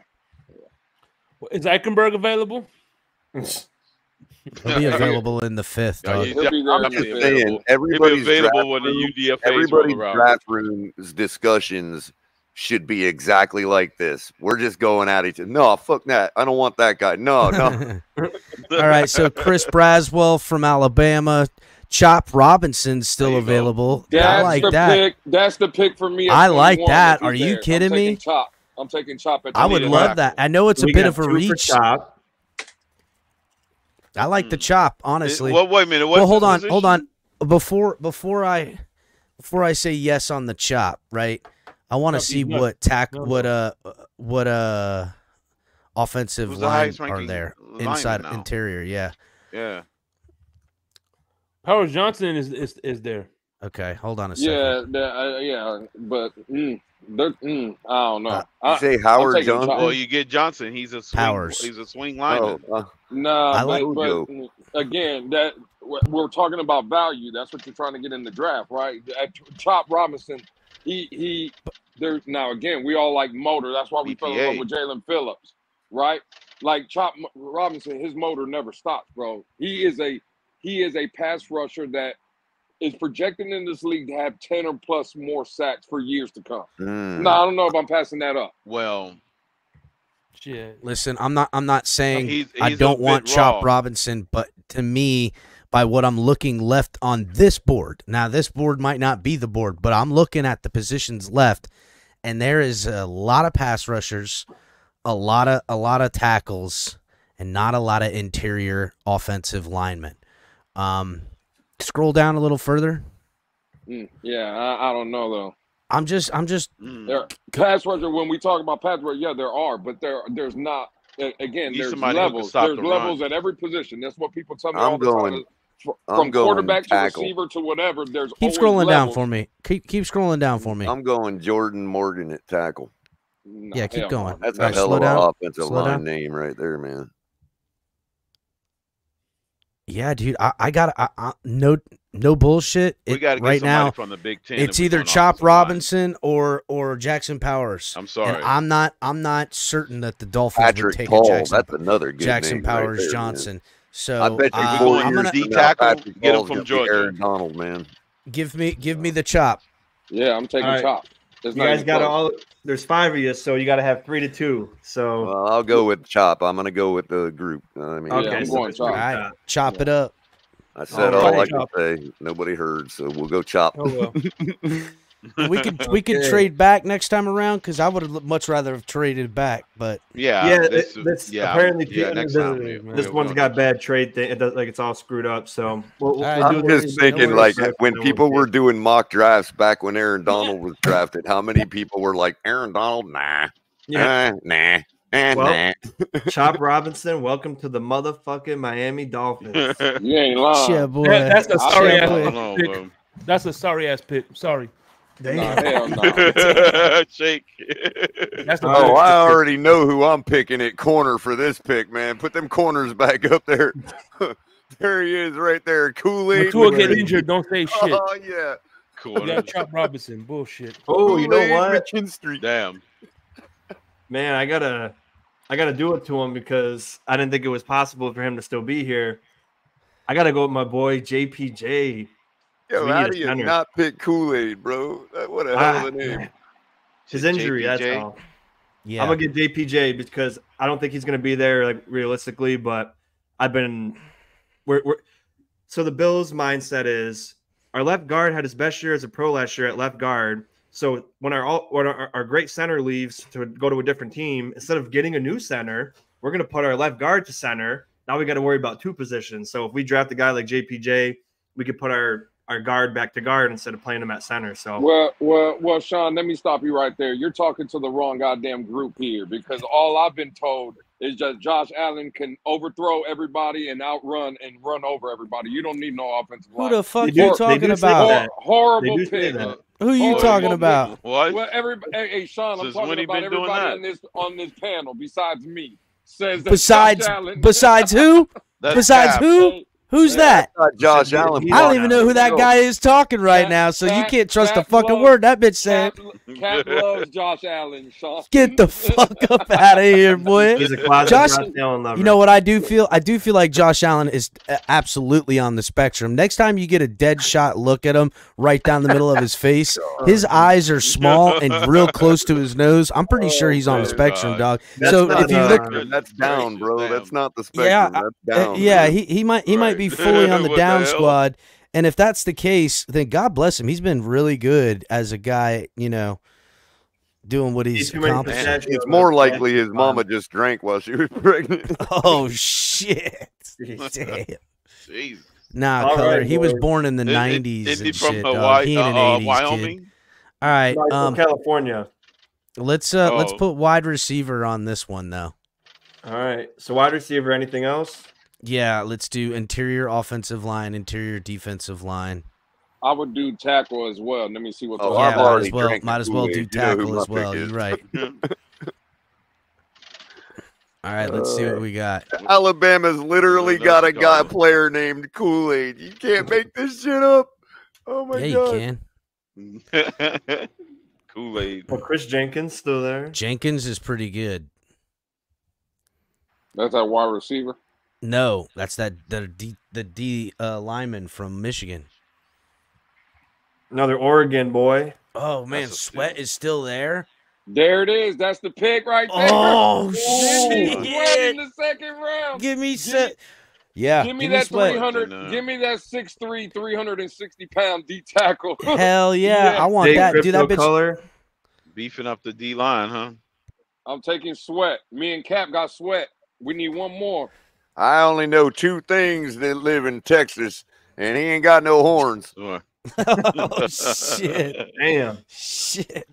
Is Eichenberg available? He'll be available in the fifth. Yeah, dog. he- He'll be I'm just available. saying He'll be everybody's available draft when the room, UDFA's everybody's draft room's discussions should be exactly like this. We're just going at each other. No, fuck that. I don't want that guy. No, no. All right, so Chris Braswell from Alabama, Chop Robinson's still There you go. available. That's I like the that. pick. That's the pick for me. I like that. Are you there. I'm kidding me? Chop. I'm taking Chop at I would love that. I know it's a bit of a reach. Chop. I like the hmm. chop, honestly. Well, wait a minute. well, hold on, position? hold on. Before before I before I say yes on the chop, right? I want to see no, what tack no, what uh what uh offensive Who's the line highest are ranking there lineman inside now? interior. Yeah. Yeah. Powers Johnson is is, is there. Okay, hold on a second. Yeah, that, uh, yeah, but mm, they're- mm, I don't know. Uh, You I, say Howard taking Johnson? Chop. Well, you get Johnson. He's a swing, Powers. He's a swing Oh, lineman. uh, nah, I but, like- but mm, again, that we're talking about value. That's what you're trying to get in the draft, right? At Chop Robinson, he he. There now again, we all like motor. That's why we fell in love with Jaelan Phillips, right? like Chop Robinson, his motor never stops, bro. He is a he is a pass rusher that is projected in this league to have ten or plus more sacks for years to come. Mm. No, I don't know if I'm passing that up. well, Shit. Listen, I'm not. I'm not saying he's, I he's a don't want bit Chop. Robinson, but to me, by what I'm looking left on this board, now this board might not be the board, but I'm looking at the positions left, and there is a lot of pass rushers, a lot of a lot of tackles, and not a lot of interior offensive linemen. Um, scroll down a little further. Mm, yeah, I, I don't know though. I'm just. I'm just. Mm. There pass rusher. When we talk about pass rusher, yeah, there are, but there there's not. Again, Need there's somebody who can levels. There's the levels run. at every position. That's what people tell me I'm all the going- time. Fr- I'm From going quarterback to receiver to whatever, there's Keep always scrolling down for me. Keep keep scrolling down for me. I'm going Jordan Morgan at tackle. Nah, Yeah, keep going. no. That's All a right, hell slow of an down. offensive Slow line down. name right there, man. Yeah, dude. I, I got I, I, no no bullshit. we It- got right now. from the Big Ten. It's either Chop offensive line. Robinson or or Jackson Powers. I'm sorry. And I'm not I'm not certain that the Dolphins would Patrick take Paul. a Jackson That's another good Jackson name right Powers Johnson. man. Johnson. So I bet you uh, four I'm years gonna D tackle, get him Paul's from gonna Georgia. Aaron Donald, man. give me give me the chop. Yeah, I'm taking All right. chop. It's You guys got close. all. There's five of you, so you got to have three to two. So Well, I'll go with Chop. I'm gonna go with the group. I mean, okay, Yeah, I'm so going Chop. All right, Chop. chop it up. I said All all, right, I Chop. could say. Nobody heard, so we'll go Chop. Oh well. We could we could Okay. trade back next time around because I would have much rather have traded back. But yeah, yeah, this, it- that's yeah, apparently yeah, Peter- next this, time. we- this we one's don't- got bad trade thing. It does like it's all screwed up. So we'll, we'll, All right, we'll no do I'm just no thinking, like, when people were doing mock drafts back when Aaron Donald was drafted, how many people were like, Aaron Donald? Nah, yeah. uh, nah, eh, Well, nah. Chop Robinson, welcome to the motherfucking Miami Dolphins. You ain't lying. yeah, boy. That- that's a I sorry ass I pick. know. That's a sorry ass pick. Sorry. Nah, Damn. hell no. Shake. That's the Oh. I already know who I'm picking at corner for this pick, man. Put them corners back up there. there he is, right there. Kool Aid. When Tua get injured, don't say oh, shit. Oh yeah. You cool. got Chop Robinson. Bullshit. Oh, you know Kool-Aid what, McKinstry. Damn. man? I gotta, I gotta do it to him because I didn't think it was possible for him to still be here. I gotta go with my boy JPJ. Yo, how do you center. not pick Kool Aid, bro? What a Ah, hell of a name. His injury, that's all. yeah. I'm gonna get JPJ because I don't think he's gonna be there like realistically, but I've been we're, we're so the Bills mindset is our left guard had his best year as a pro last year at left guard. So when our all when our, our great center leaves to go to a different team, instead of getting a new center, we're gonna put our left guard to center. Now we got to worry about two positions. So if we draft a guy like JPJ, we could put our our guard back to guard instead of playing him at center. So Well, well, well, Sean, let me stop you right there. You're talking to the wrong goddamn group here because all I've been told is that Josh Allen can overthrow everybody and outrun and run over everybody. You don't need no offensive Who line. the fuck They you talking about? Hor- horrible pick. that. Who you Oh, talking about? What? Well, every hey, hey Sean, I'm Since talking about been doing everybody that? on this on this panel besides me says that Besides Josh Allen, besides who? That's Besides cap. who? Hey, Who's that? Josh Allen. I don't even know who that guy is talking right Cat- now, so you can't trust a fucking loves- word that bitch said. Cat, Cat loves Josh Allen, Sean. Get the fuck up out of here, boy. he's a closet Josh- Josh Allen lover. You know what I do feel? I do feel like Josh Allen is uh, absolutely on the spectrum. Next time you get a dead shot look at him right down the middle of his face, his eyes are small and real close to his nose. I'm pretty sure he's on the Oh, spectrum, God. dog. That's so not, if you uh, look, Goodness That's down, bro. That's not the Yeah, spectrum. That's uh, down. yeah, man. he he might he might be fully on the What the down squad. And if that's the case, then God bless him. He's been really good as a guy, you know, doing what he's too accomplished. It's more likely his mama just drank while she was pregnant. Oh shit! Damn. Jesus. Nah, All color. right, he was born in the '90s isn't he from shit. Hawaii, He ain't an uh, uh, 80s kid. Wyoming? All right, No, um, California. let's uh, let's Oh. put wide receiver on this one though. All right. So wide receiver, anything else? Yeah, let's do interior offensive line, interior defensive line. I would do tackle as well. Let me see what. Oh, yeah, I've might already as well might as well do Kool-Aid. You know tackle as well. You're right. All right, let's see what we got. Alabama's literally No, got a no, guy no. player named Kool Aid. You can't make this shit up. Oh my Yeah, you god. can. Kool Aid. Well, Chris Jenkins still there. Jenkins is pretty good. That's that wide receiver. No, that's that the D the D uh, lineman from Michigan. Another Oregon boy. Oh man, Sweat steal. is still there. There it is. That's the pick right there. Oh Give me Sweat in the second round. Give me Give set. Yeah, Give me give that Sweat. 300. No. Give me that 6'3", 360 pound D tackle. Hell yeah, Yeah. I want Jake that. Dude, that bitch. color. Beefing up the D line, huh? I'm taking Sweat. Me and Cap got Sweat. We need one more. I only know two things that live in Texas, and he ain't got no horns. Oh shit! Damn. Shit.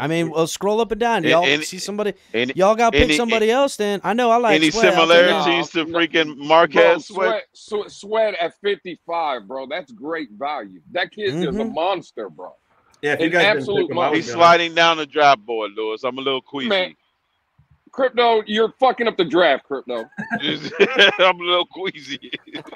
I mean, well, scroll up and down. Y'all and- see somebody? Any, Y'all got to pick any- somebody else. Then I know I like any Sweat. I'll similarities him. to freaking Marquez Sweat? sweat, sweat, sweat at 55, bro. That's great value. That kid is a Mhm. monster, bro. Yeah, if you An guys absolute pick him, I monster. He's sliding down the draft board, Lewis. I'm a little queasy. Man. Crypto, you're fucking up the draft, Crypto. I'm a little queasy.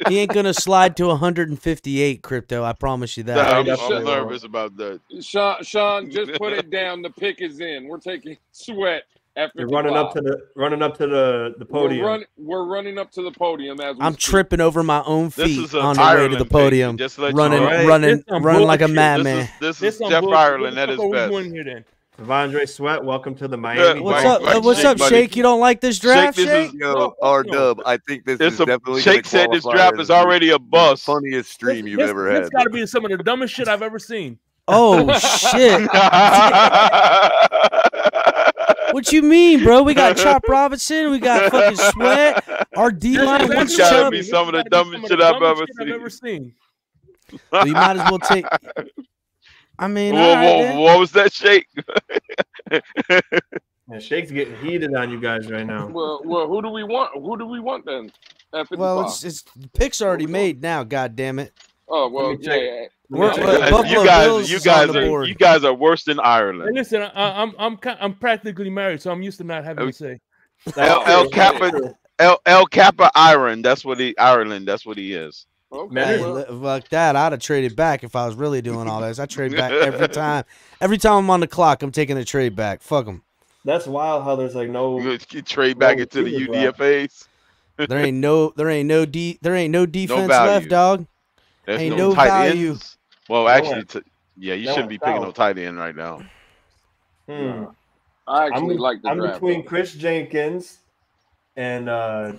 He ain't gonna slide to 158 crypto. I promise you that. I'm, definitely I'm nervous about that. Sean, Sean, just put it down. The pick is in. We're taking Sweat After 55. You're running up to the running up to the the podium. We're, run, we're running up to the podium as we I'm speak. tripping over my own feet on the way to the podium, Just running, you know. Alright. running, running like a madman. This is, this This is Jeff. Ireland That is at the are we best. doing here then? T'Vondre Sweat, welcome to the Miami. What's up? uh, what's Shake, up, buddy. Shake? You don't like this draft, this is- Shake? Yo, No, R. Dub, I think this It's is a definitely Shake said this draft is already a the bust. funniest stream you've this, ever this had. got to be some of the dumbest shit I've ever seen. Oh shit! What you mean, bro? We got Chop Robinson. We got fucking Sweat. Our D line This wants It's gotta Chubb. be some of the gotta be dumbest shit I've ever shit I've seen. ever seen. Well, you might as well take. I mean, Whoa, all right, whoa, then. what was that shake? Yeah, Shake's getting heated on you guys right now. Well, well, who do we want? Who do we want then? At 55. well, it's, it's picks already made now. God damn it! oh well, Let yeah, yeah. We're- we're- you guys, Bills you guys are board. you guys are worse than Hey, Ireland. listen, I, I'm I'm I'm practically married, so I'm used to not having to say. El, El Kappa, El, El Kappa Ireland. That's what he Ireland. That's what he is. Okay, Man, well, fuck that! I'd have traded back if I was really doing all this. I trade back every time. Every time I'm on the clock, I'm taking a trade back. Fuck them. That's wild how there's like no. You you trade back Well, into the Cuba draft. UDFA's. There ain't no, there ain't no d, there ain't no defense value. left, dog. There's Ain't no, no tight value. ends. Well, actually, t- yeah, you no shouldn't be picking no south. tight end right now. Hmm. I actually I'm, like the I'm draft. between though. Chris Jenkins and uh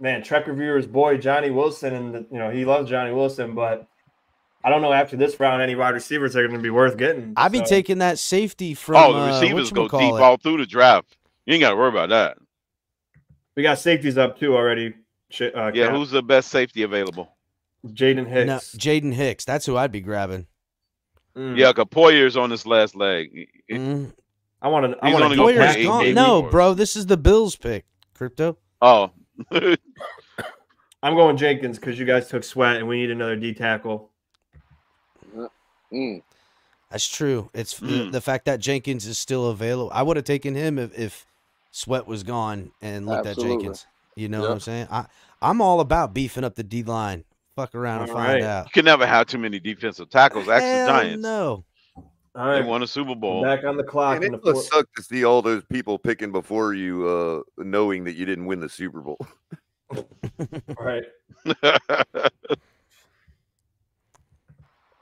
man Trek Reviewer's boy Johnny Wilson, and you know he loves Johnny Wilson, but I don't know after this round any wide receivers are going to be worth getting. I'd be so- taking that safety from. oh, the uh, receivers go deep whatchamacallit. all through the draft. You ain't got to worry about that. We got safeties up too already. Uh, Yeah, Cap. who's the best safety available? Jaden Hicks? No, Jaden Hicks. That's who I'd be grabbing. Mm. Yeah, because Poyer's on his last leg. Mm. I want to. I He's want to gonna go play eight gone. No, bro. This is the Bills pick. Crypto. Oh, I'm going Jenkins because you guys took Sweat, and we need another D tackle. Mm. That's true. It's the, Mm. the fact that Jenkins is still available. I would have taken him if, if Sweat was gone and looked Absolutely. at Jenkins. You know what I'm saying? I I'm all about beefing up the D line. Fuck around and All find right. out. you can never have too many defensive tackles. Ask the Hell Giants. No. All They won a Super Bowl. back on the clock. And it must fourth. suck to see all those people picking before you, uh, knowing that you didn't win the Super Bowl. All right.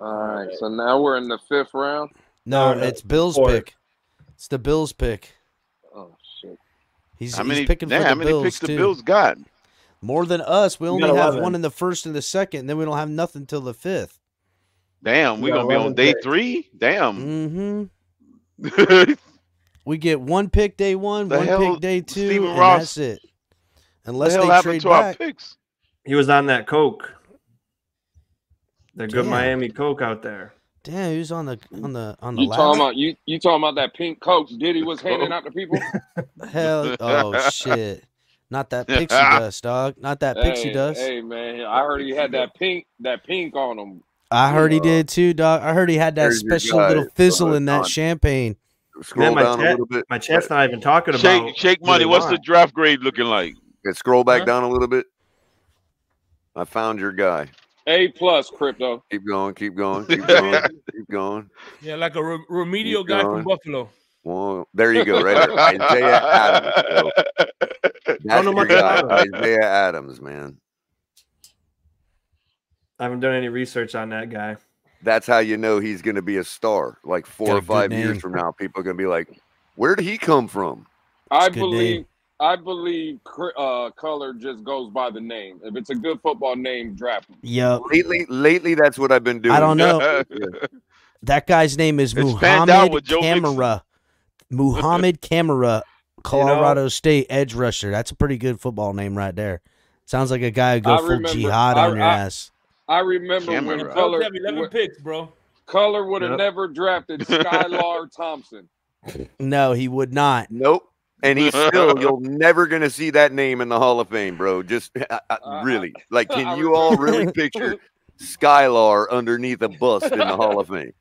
All right, so now we're in the fifth round. No, No, no, it's Bills fourth. pick. It's the Bills pick. Oh shit! He's, how he's many? picking damn, for the how many Bills picks too. the Bills got? More than us. We We only got have 11. one in the first and the second, and then we don't have nothing till the fifth. Damn, We we're got gonna be on day picks. three. Damn. Mm-hmm. We get one pick day one, The one hell- pick day two, Steven and Ross- that's it. Unless the hell they happened trade to our back. picks? He was on that Coke. The good Miami Coke out there. Damn, who's on the on the on the You last? talking about you? You talking about that pink coke Diddy was handing out to people? Hell, oh shit! Not that pixie dust, dog. Not that pixie dust. Hey man, I heard he had that pink, that pink on him. I heard he did too, dog. I heard he had that special guy, little fizzle in that champagne. Scroll my down a little bit. My chat's not even talking about. Shake, shake money. What's the draft grade looking like? Okay, scroll back Huh? down a little bit. I found your guy. A plus crypto. Keep going, keep going, keep going, keep going. Yeah, like a re- remedial Keep guy going. from Buffalo. Well, there you go, right there. Isaiah Adams. So I don't That's know your guy. Isaiah Adams, man. I haven't done any research on that guy. That's how you know he's going to be a star. Like four or five name. years from now, people are going to be like, "Where did he come from?" I a good name. believe. I believe cr- uh, color just goes by the name. If it's a good football name, draft him. Yep. Lately, lately, that's what I've been doing. I don't know. That guy's name is It's fanned out Mohamed with Joe Mixon. Kamara. Mohamed Kamara, Colorado State edge rusher. That's a pretty good football name right there. Sounds like a guy who go I full remember- jihad I- on your I- ass. I remember when Camera. color Have 11 when- picks, bro. color would have Yep. never drafted Skylar Thompson. No, he would not. Nope. And he's still, you're never going to see that name in the Hall of Fame, bro. Just uh, uh, Uh, really. Like, I can you all really picture Skylar underneath a bust in the Hall of Fame?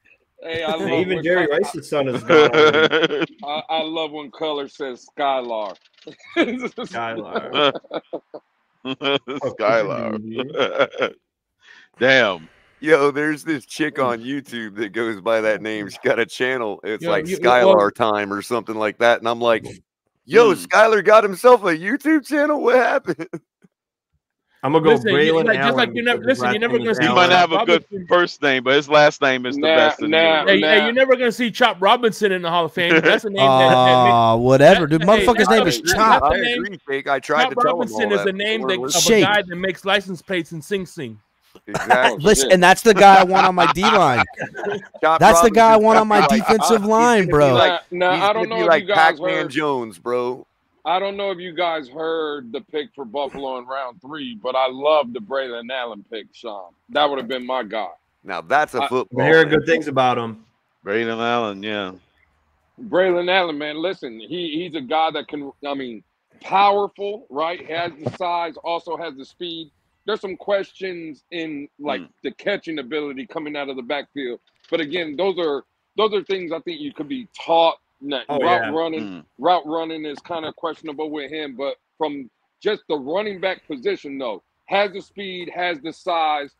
Hey, I love even Jerry Color- Rice's son is gone. I, I love when color says Skylar. Skylar. Skylar. Damn. Yo, there's this chick on YouTube that goes by that name. She's got a channel. It's Yo, like you- you- Skylar well- Time or something like that. And I'm like, yo, Hmm. Skylar got himself a YouTube channel. What happened? I'm gonna go Listen, you- Braelon like- just like you're never- listen, you're never gonna see He might Allen. have a good first name, but his last name is the Nah, best in the nah. Hey, Nah. hey, you're never gonna see Chop Robinson in the Hall of Fame. That's a name that, that Oh, whatever, dude. Motherfucker's name is Chop. a I agree, Jake. I tried Chop to tell him all is that the name before that, it of a guy that makes license plates in Sing Sing. Exactly. Listen, and that's the guy I want on my D line. Chop That's the guy I want on my like- defensive uh, he's line, bro. like- Now, I don't know if like you guys Pac-Man heard. Jones, bro. I don't know if you guys heard the pick for Buffalo in round three, but I love the Braelon Allen pick, Sean. That would have been my guy. Now that's a football. I'm hearing good things about him. Braelon Allen, yeah. Braelon Allen, man, listen, he he's a guy that can. I mean, powerful, right? Has the size, also has the speed. There's some questions in like Mm. the catching ability coming out of the backfield, but again, those are those are things I think you could be taught. Not- Oh, route yeah. running, Mm. route running is kind of questionable with him, but from just the running back position, though, has the speed, has the size.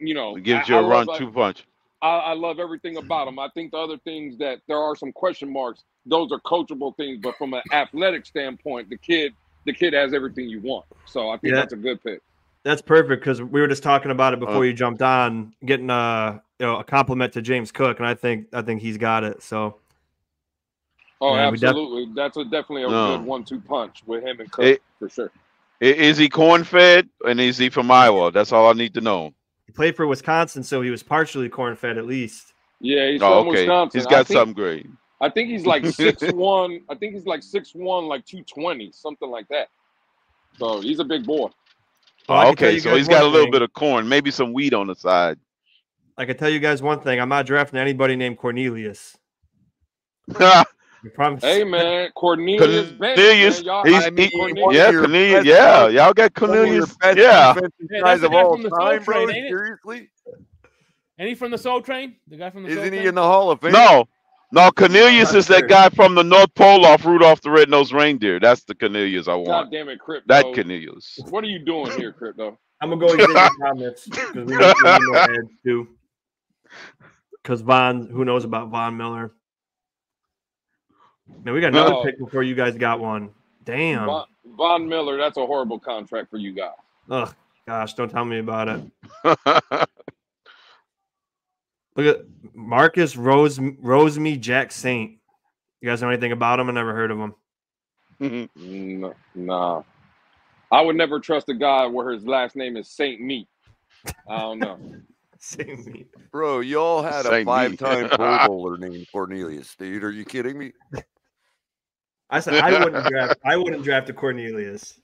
You know, It gives I- you I a run love- two punch. I, I love everything about him. I think the other things that there are some question marks, those are coachable things. But from an athletic standpoint, the kid, the kid has everything you want. So I think Yeah. that's a good pick. That's perfect because we were just talking about it before Uh. you jumped on, getting a you know a compliment to James Cook, and I think I think he's got it. So Oh, Yeah, we def- absolutely. that's a, definitely a No. good one-two punch with him and Cook It- for sure. I- Is he corn fed and is he from Iowa? That's all I need to know. he played for Wisconsin, so he was partially corn fed at least. Yeah, he's Oh, from okay. Wisconsin. He's I got think, something great. I think he's like six one. I think he's like six one, like two twenty, something like that. So he's a big boy. Well, I can tell okay, so he's got a little thing. bit of corn, maybe some wheat on the side. I can tell you guys one thing: I'm not drafting anybody named Cornelius. I promise. Hey man, Cornelius, Bench, Cornelius, man. He's- I mean, he- Cornelius- yeah, Cornelius, yeah, y'all got One of your Cornelius, best yeah. guys that's the of guy all from the Soul time, bro. Train, ain't it? Seriously, Ain't he from the Soul Train? The guy from the Soul isn't he Train? in the Hall of Fame? No, no, Cornelius is that guy from the North Pole off Rudolph the Red-Nosed Reindeer. That's the Cornelius I want. God want. damn it, Crypto. That Cornelius. What are you doing here, Crypto? I'm gonna go with Xavier Thomas because we need, we more edge too. Because Von, who knows about Von Miller? Man, we got another No. pick before you guys got one. Damn. Von, Von Miller, that's a horrible contract for you guys. Ugh, gosh, don't tell me about it. Look at Marcus Rose Rosemy Jack Saint. You guys know anything about him? I never heard of him. No, nah. I would never trust a guy where his last name is Saint Meat. I don't know. Same me. Bro, y'all had a five-time Pro Bowler named Cornelius, dude. Are you kidding me? I said I wouldn't draft. I wouldn't draft a Cornelius.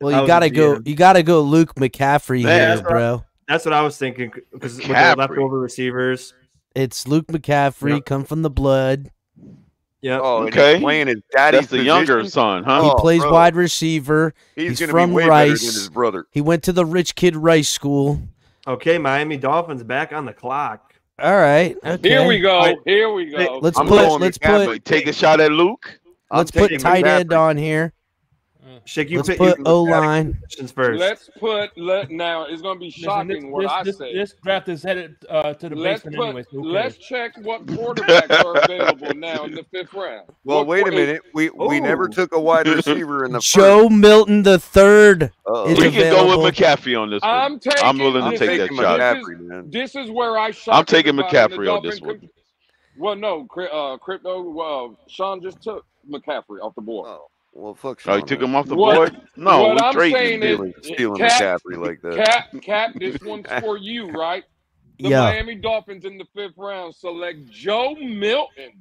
Well, you gotta go. You gotta go, Luke McCaffrey Man, here, that's what bro. That's what I was thinking because with the leftover receivers. It's Luke McCaffrey, Yep. come from the blood. Yeah. Oh, Okay. he's playing his daddy's That's the younger son, huh? He Oh, plays bro. wide receiver. He's, He's from be way Rice. than his brother. He went to the rich kid Rice school. Okay, Miami Dolphins back on the clock. All right. Okay. Here we go. Alright. Here we go. Let's I'm put let's McCaffrey. put Take a shot at Luke. I'm let's put taking tight end on here. Shake, you Let's pick put O line. first. Let's put let now. It's gonna be Listen, shocking this, what this, I this, say. this draft is headed uh, to the let's basement put anyway. So let's cares? check what quarterbacks are available now in the fifth round. Well, What wait a minute. We we never took a wide receiver in the Joe Milton the third. is we Uh-oh. can go with McCaffrey on this one. I'm taking. I'm willing to this take that shot. This is, McCaffrey, this is where I shot. I'm taking everybody, and the McCaffrey on this one. could- Well, no, uh, crypto. Uh, Sean just took McCaffrey off the board. Oh, well, fuck. Oh, you Sean, took him off the What- board? No, what we I'm trading saying is- Stealing, stealing Cap- McCaffrey like that. Cap, Cap, this one's for you, right? The Yeah. Miami Dolphins in the fifth round select Joe Milton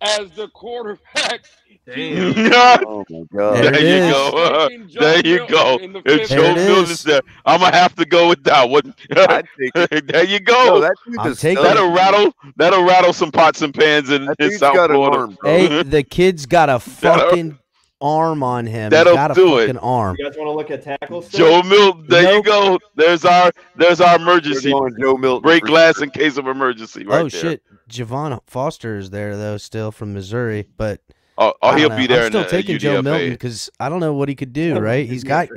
as the quarterback. Damn. Oh my god. There There you is. go. Taking Joe there you Milton go. the If Joe it round. Milton's is. there, I'm gonna have to go with that one. I'd take it. there you No, go. that dude I'm is taking stud. That'll rattle. That'll rattle some pots and pans in, That in South got Florida. arm. Hey, the kid's got a fucking arm on him. That'll got a do it. fucking arm. You guys want to look at tackles? Joe Milton. There you go. There's our. There's our emergency. going Joe Milton. Break glass in case of emergency. Right oh there. shit, Javon Foster is there though, still from Missouri, but Oh, oh he'll don't be there I'm still the taking Joe Milton because I don't know what he could do. Right? He's got,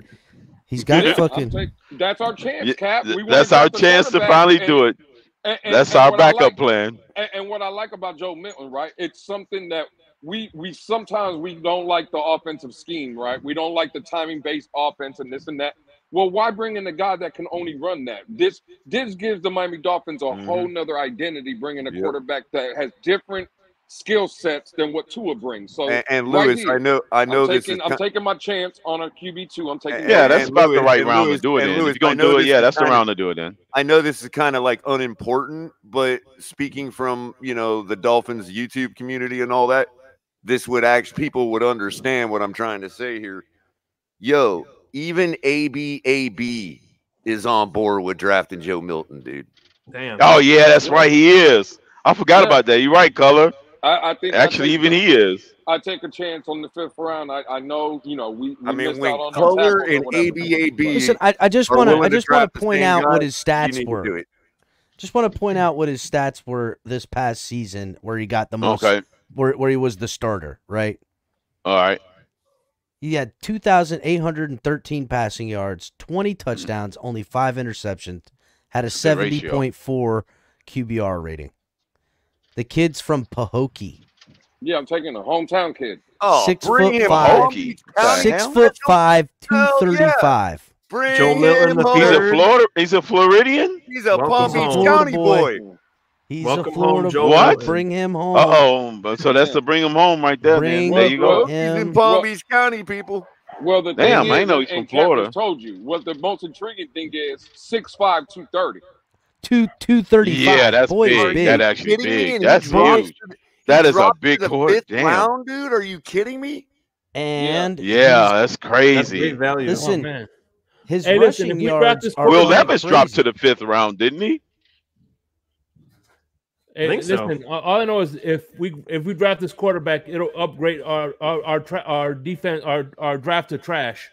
he's got Yeah, fucking. take- that's our chance, Cap. We That's our chance to finally and- do it. and- and- That's and our backup like- plan. And, and what I like about Joe Milton, right? It's something that we we sometimes we don't like the offensive scheme, right? We don't like the timing based offense and this and that. Well, why bring in a guy that can only run that? This this gives the Miami Dolphins a Mhm. whole nother identity, bringing a Yep. quarterback that has different skill sets than what Tua brings. So And, and right Lewis, here, I know, I know I'm this taking is. I'm ki- taking my chance on a QB two. I'm taking And- Yeah, that's and about the right round Lewis- to do it and in. Lewis, If you're gonna do it, yeah, that's the kinda- round to do it in. I know this is kind of like unimportant, but speaking from you know the Dolphins YouTube community and all that, this would actually people would understand what I'm trying to say here. Yo, even ABAB is on board with drafting Joe Milton, dude. Damn. Oh yeah, that's right. He is. I forgot Yeah. about that. You're right, color. I, I think I Actually, take even he is. I take a chance on the fifth round. I, I know, you know, we, we I mean, missed when out on Color and. ABAB Listen, I, I just want to, I just want to point same out what his stats need do were. it. Just want to point out what his stats were this past season, where he got the most, Okay. Where where he was the starter. Right? All right. He had 2,813 passing yards, 20 touchdowns, only five interceptions, had a a good ratio. 70.4 QBR rating. The kid's from Pahokee. Yeah, I'm taking a hometown kid. Oh, Six bring foot him five. home. Hokey. He's The county. Six hell? foot five, Hell yeah. 235. Bring Joe Milton, him the home. He's a. Florida. He's a Floridian. He's a Welcome Palm Beach home. County Florida boy. He's Welcome a home, Florida Joe boy. What? Bring him home. Uh oh. But so that's to bring him home right there. Bring. There you go. Well, He's in. Palm Well- Beach County, people. Well, the Damn, thing I is, know he's from and Florida. has told you what the most intriguing thing is: 6'5", 230. Two two thirty five. Yeah, that's Boy, big. he's big. That actually Kidding me? big. And he That's huge. the- That is a big the court. fifth Damn. round, dude. Are you kidding me? and Yeah, that's That's crazy. great value. Listen, Oh, man. his Hey, rushing if we draft yards are Will Levis dropped to the fifth round, didn't he? Hey, think listen, all all I know is if we if we draft this quarterback, it'll upgrade our our our, tra- our defense our our draft to trash.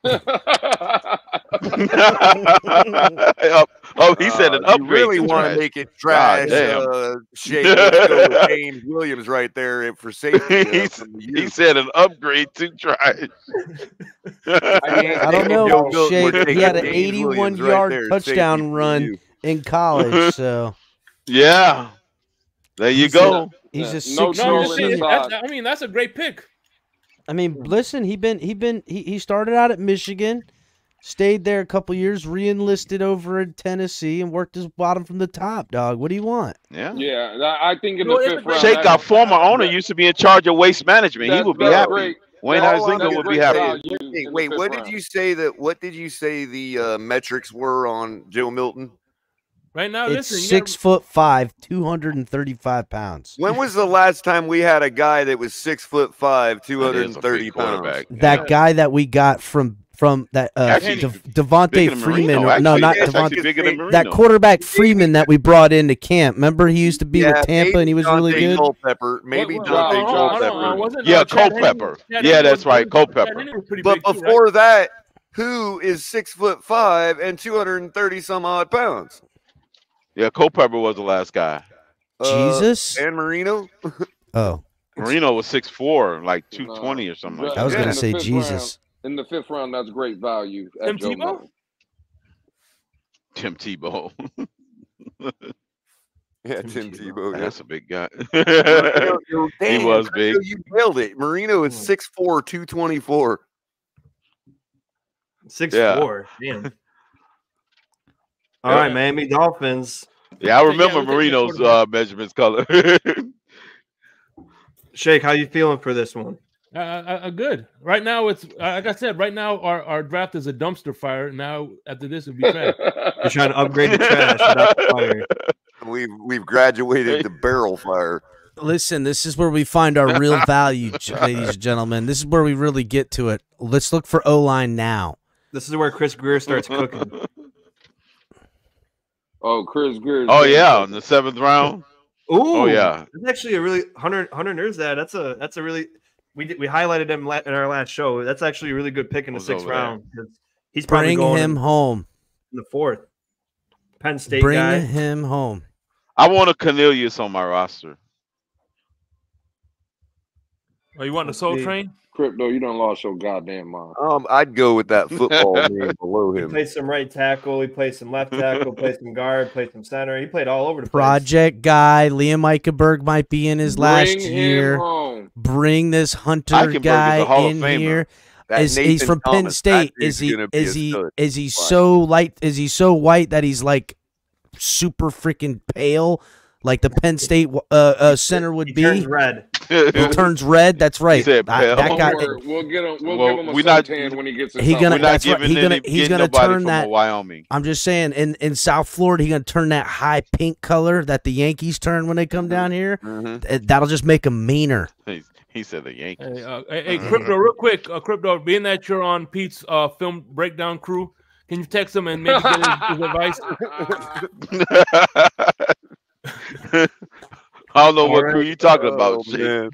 oh, oh, he said an Uh, upgrade. You really want to make it trash? damn. Uh, shake let's go with James Williams right there for safety. uh, He's- from the He said an upgrade to trash. I don't know, Joe Milton He had an James 81 Williams right yard there, safety touchdown run in college, so yeah. There you He's go. he's a six No, no, year just in saying, the senior. I mean that's a great pick. I mean, listen, he been he been he, he started out at Michigan, stayed there a couple years, re-enlisted over in Tennessee, and worked his bottom from the top. Dog, what do you want? Yeah. yeah, I I think in No, the it's fifth round. Shake, our former owner, used to be in charge of waste management. He would be happy. great. Wayne That's- Huizinga would be happy. value Wait, in the wait, fifth what did you say that? What did you say the uh, metrics were on Joe Milton? Right now, It's listen, you six gotta- foot five, two hundred and thirty-five pounds. When was the last time we had a guy that was six foot five, two That hundred is and a thirty big pounds? quarterback. That Yeah. guy that we got from from that uh, Actually, De- Devontae Freeman, Marino, or, no, not That's Devontae. bigger than Marino. That quarterback Freeman that we brought into camp. Remember, he used to be Yeah, with Tampa, and he was really good. Culpepper, maybe What- Dante hold on, hold on, hold on, Culpepper. wasn't, Yeah, Chad Henne- Culpepper. Chad Yeah, that's right, Chad Culpepper. Henne was pretty But big too, right? before that, who is six foot five and two hundred and thirty some odd pounds? Yeah, Culpepper was the last guy. Uh, Jesus. and Marino. Oh, Marino was six four, like two twenty or something. Like I was that. gonna in say fifth Jesus. In the fifth round, that's great value. Tim Joe Tebow? Mixon. Tim Tebow. Yeah, Tim Tim Tebow. Tebow. Yeah. That's a big guy. Marino, you're- He was Marino, big. You nailed it. Marino is Hmm. 6'4", 224. Six Yeah. four. Damn. All right, Miami Dolphins. Yeah, I remember we take the Marino's uh, measurements color. Shake, how you feeling for this one? Uh, uh, uh, good. Right now, it's uh, like I said. Right now, our, our draft is a dumpster fire. Now, after this, it'll be trash. You're trying to upgrade the trash the fire. We've we've graduated to barrel fire. Listen, this is where we find our real value, ladies and gentlemen. This is where we really get to it. Let's look for O line now. This is where Chris Greer starts cooking. Oh, Chris Greer. oh good. yeah, in the seventh round. Ooh, Oh yeah. that's actually a really Hunter Hunter nerds that. That's a that's a really we did, we highlighted him in our last show. That's actually a really good pick in the sixth round. there? round. 'cause He's probably Bring going him in, home. in the fourth. Penn State Bring guy. him home. I want a Cornelius on my roster. Oh, you want a Soul Train? Crypto, you don't lost your goddamn mind. Um, I'd go with that football name below He him. played some right tackle. He played some left tackle. played some guard. Played some center. He played all over the place. Project guy. Liam Eichenberg might be in his last Bring him year. home. Bring this Hunter Eichenberg is a guy Hall of in Famer. here. He's from Penn Thomas, that State? Is he is he stud. is he so light? Is he so white that he's like super freaking pale, like the Penn State uh, uh, center would He be? turns red. He turns red. That's right. said That- that guy. worry, we'll get him. We'll Well, give him a we not- suntan when he gets. his he something. gonna- We're not that's right, giving he gonna- any, he's gonna turn that- Wyoming. I'm just saying, in, in South Florida, he's gonna turn that high pink color that the Yankees turn when they come down here. Mhm. Uh, That'll just make him meaner. He, he said the Yankees. Hey, uh, hey, hey, crypto, real quick, uh, crypto. Being that you're on Pete's uh, film breakdown crew, can you text him and maybe get his, his advice? I don't know what Alright. crew you talking about. Oh, Shake. man.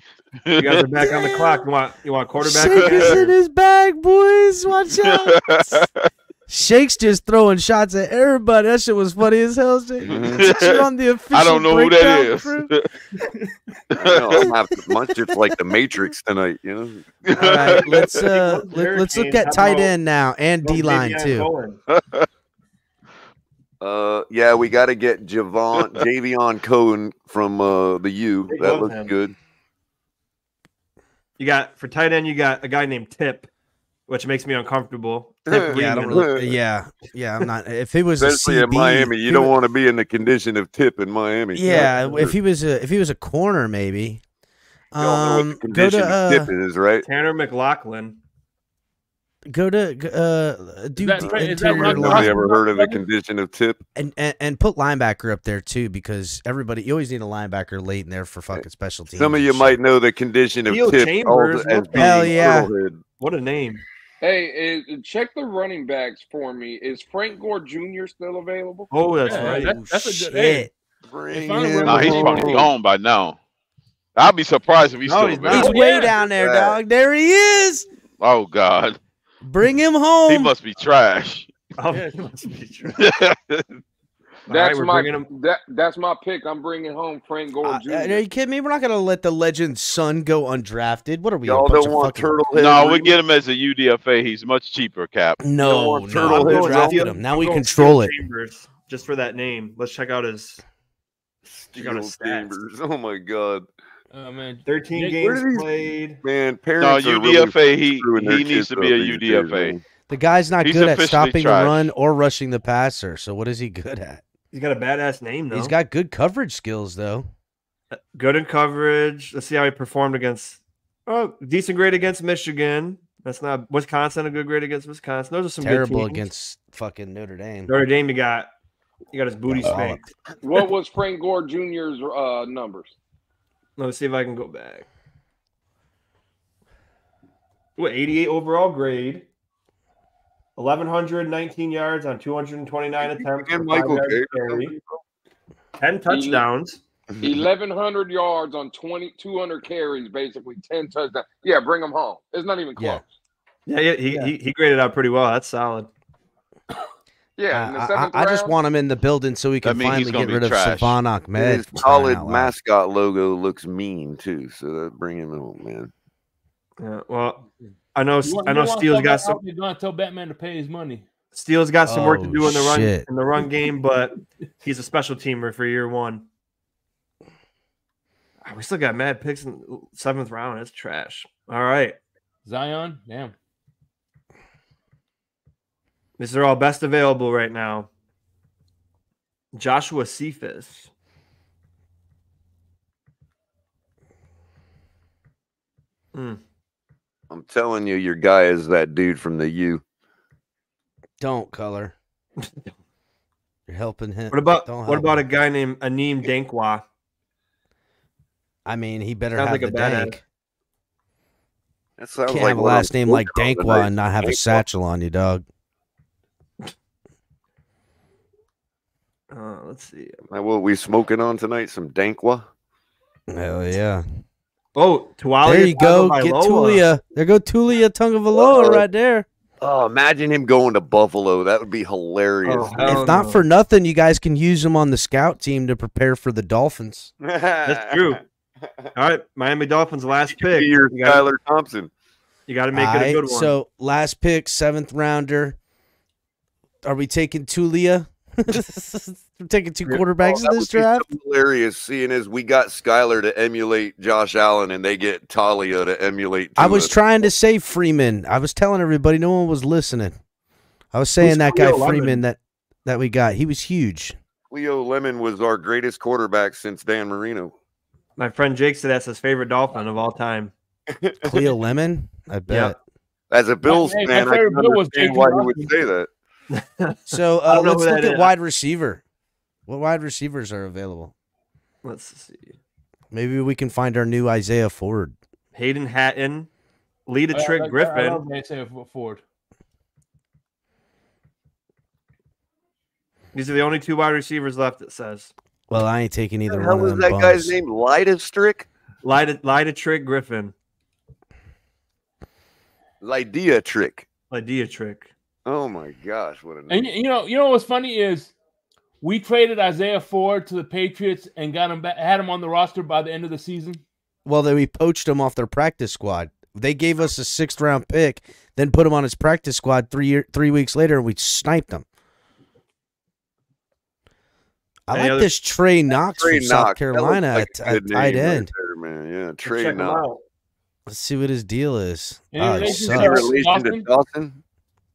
You guys are back on the clock. You want you want quarterback? Shake is in his bag, boys. Watch out. Shake's just throwing shots at everybody. That shit was funny as hell. Shake. Mhm. On the official I don't know who that is. breakdown is. crew. I know, I'm having much just like the Matrix tonight, you know. All right, let's uh What's let, us look at tight end now and D line Davion too. Cohen. Uh, yeah, we got to get Javon Javion Cohen from uh the U. They That looks him. good. You got for tight end. You got a guy named Tip, which makes me uncomfortable. Tip Yeah, I don't really. Yeah, yeah. I'm not. If it was a Especially in Miami, you don't it- want to be in the condition of Tip in Miami. Yeah, if he was a if he was a corner, maybe. You know what Um, the go condition to of uh, Tip is, right? Tanner McLachlan. Go to uh do that the right? That interior Ron Nobody line Johnson? ever heard of the condition of Tip. and, and and put linebacker up there too because everybody you always need a linebacker late in there for fucking special teams. Some of you shit. might know the condition of Theo Tip Chambers, as what the- being Hell yeah. Turtlehead. What a name. Hey, is, check the running backs for me. Is Frank Gore Jr. still available? Oh, that's Yeah, right. that- that's a Shit. good- hey, Bring found him him Nah, he's Oh. probably home. gone by now. I'd be surprised if he's No, still he's not. He's. Oh, way yeah. down there, dog. There he is. Oh God, Bring him home. he must be trash. Oh, Yeah. that must be true. All That's right, my him. that that's my pick. I'm bringing home Frank Gore Uh, Jr. are you kidding me? We're not gonna let the legend's son go undrafted. What are we? Y'all bunch don't of want fucking- Turtlehead. no, we get him as a UDFA. He's much cheaper, Cap. No, want no. Turtle I'm going drafted him. Now I'm we control it. Chambers, just for that name. Let's check out his Check out his Steel stats. Chambers. Oh my god, Oh man, 13 Jake, games he- played. man! No, Parents are really UDFA. He he needs to be a these days, UDFA. man. The guy's not He's good at stopping trash. the run or rushing the passer. So what is he good at? He's got a badass name, though. He's got good coverage skills, though. good in coverage. Let's see how he performed against. Oh, decent grade against Michigan. That's not Wisconsin. A good grade against Wisconsin. Those are some Terrible good teams. against fucking Notre Dame. Notre Dame. You got you got his booty Solid. spanked. What was Frank Gore Jr.'s uh, numbers? Let me see if I can go back. What 88 overall grade. 1119 yards on 229 attempts. And Michael five yards Carey. carry, 10 touchdowns. Eleven hundred yards on 20, 200 carries, basically ten touchdowns. Yeah, bring him home. It's not even close. Yeah. Yeah, yeah, he, He, he graded out pretty well. That's solid. Yeah, in the Uh, I, seventh I, I just want him in the building so we can finally get be rid of trash. Salvon Ahmed. His for solid mascot logo looks mean too, so bring him home, man. Yeah, well, I know. You want- I know. want Steele's got some. Bat- They're gonna tell Batman to pay his money. Steele's got some work to Oh, do in the run shit. in the run game, but he's a special teamer for year one. Ah, We still got mad picks in seventh round. It's trash. All right, Zion, damn. These are all best available right now. Joshua Cephus. Hmm. I'm telling you, your guy is that dude from the U. Don't color. You're helping him. What about Don't what help about a guy named Aneem Dankwa? I mean, he better Sounds have like the a badass. dank. That sounds Can't like have a last name like Dankwa and not have a satchel on you, dog. Uh, let's see. Like what we smoking on tonight? Some Dankwa. Hell yeah. Oh, Taulia There you go. Get Taulia. There go Taulia Tagovailoa Whoa. right there. Oh, imagine him going to Buffalo. That would be hilarious. Oh, hell if not no. for nothing, you guys can use him on the scout team to prepare for the Dolphins. That's true. All right, Miami Dolphins last pick. Be your You got, Skylar Thompson. you got to make it a good one. So last pick, seventh rounder. Are we taking Taulia? We're taking two quarterbacks Oh, that in this would so draft. hilarious, seeing as we got Skylar to emulate Josh Allen, and they get Taulia to emulate. I was trying to say Freeman. I was telling everybody, no one was listening. I was saying Who's that guy Lemon? Freeman that that we got. He was huge. Leo Lemon was our greatest quarterback since Dan Marino. My friend Jake said that's his favorite Dolphin of all time. Cleo Lemon. I bet. As a Bills hey, my fan, I favorite can Bill was understand J.J. why you would say that. So uh, let's look that at is. wide receiver. What wide receivers are available? Let's see. Maybe we can find our new Isaiah Ford. Hayden Hatten, lead a I- trick I- I Griffin. love Isaiah Ford. These are the only two wide receivers left. It says Well, I ain't taking either How one of was them. that guy's bums. name? Lyda Strick? lie to trick Griffin, Lydia Trick. Lydia trick. Oh my gosh, what a name. y- you know, you know what's funny is we traded Isaiah Ford to the Patriots and got him back, had him on the roster by the end of the season. Well, then we poached him off their practice squad. They gave us a sixth round pick, then put him on his practice squad three year, three weeks later, and we sniped him. I Any like other- this Trey Knox Trey from Knox. South Carolina looks at, like at tight name right end. there, man. Yeah, Trey Knox. Let's see what his deal is. Any Oh, he relation to Any sucks. Relation to Dawson?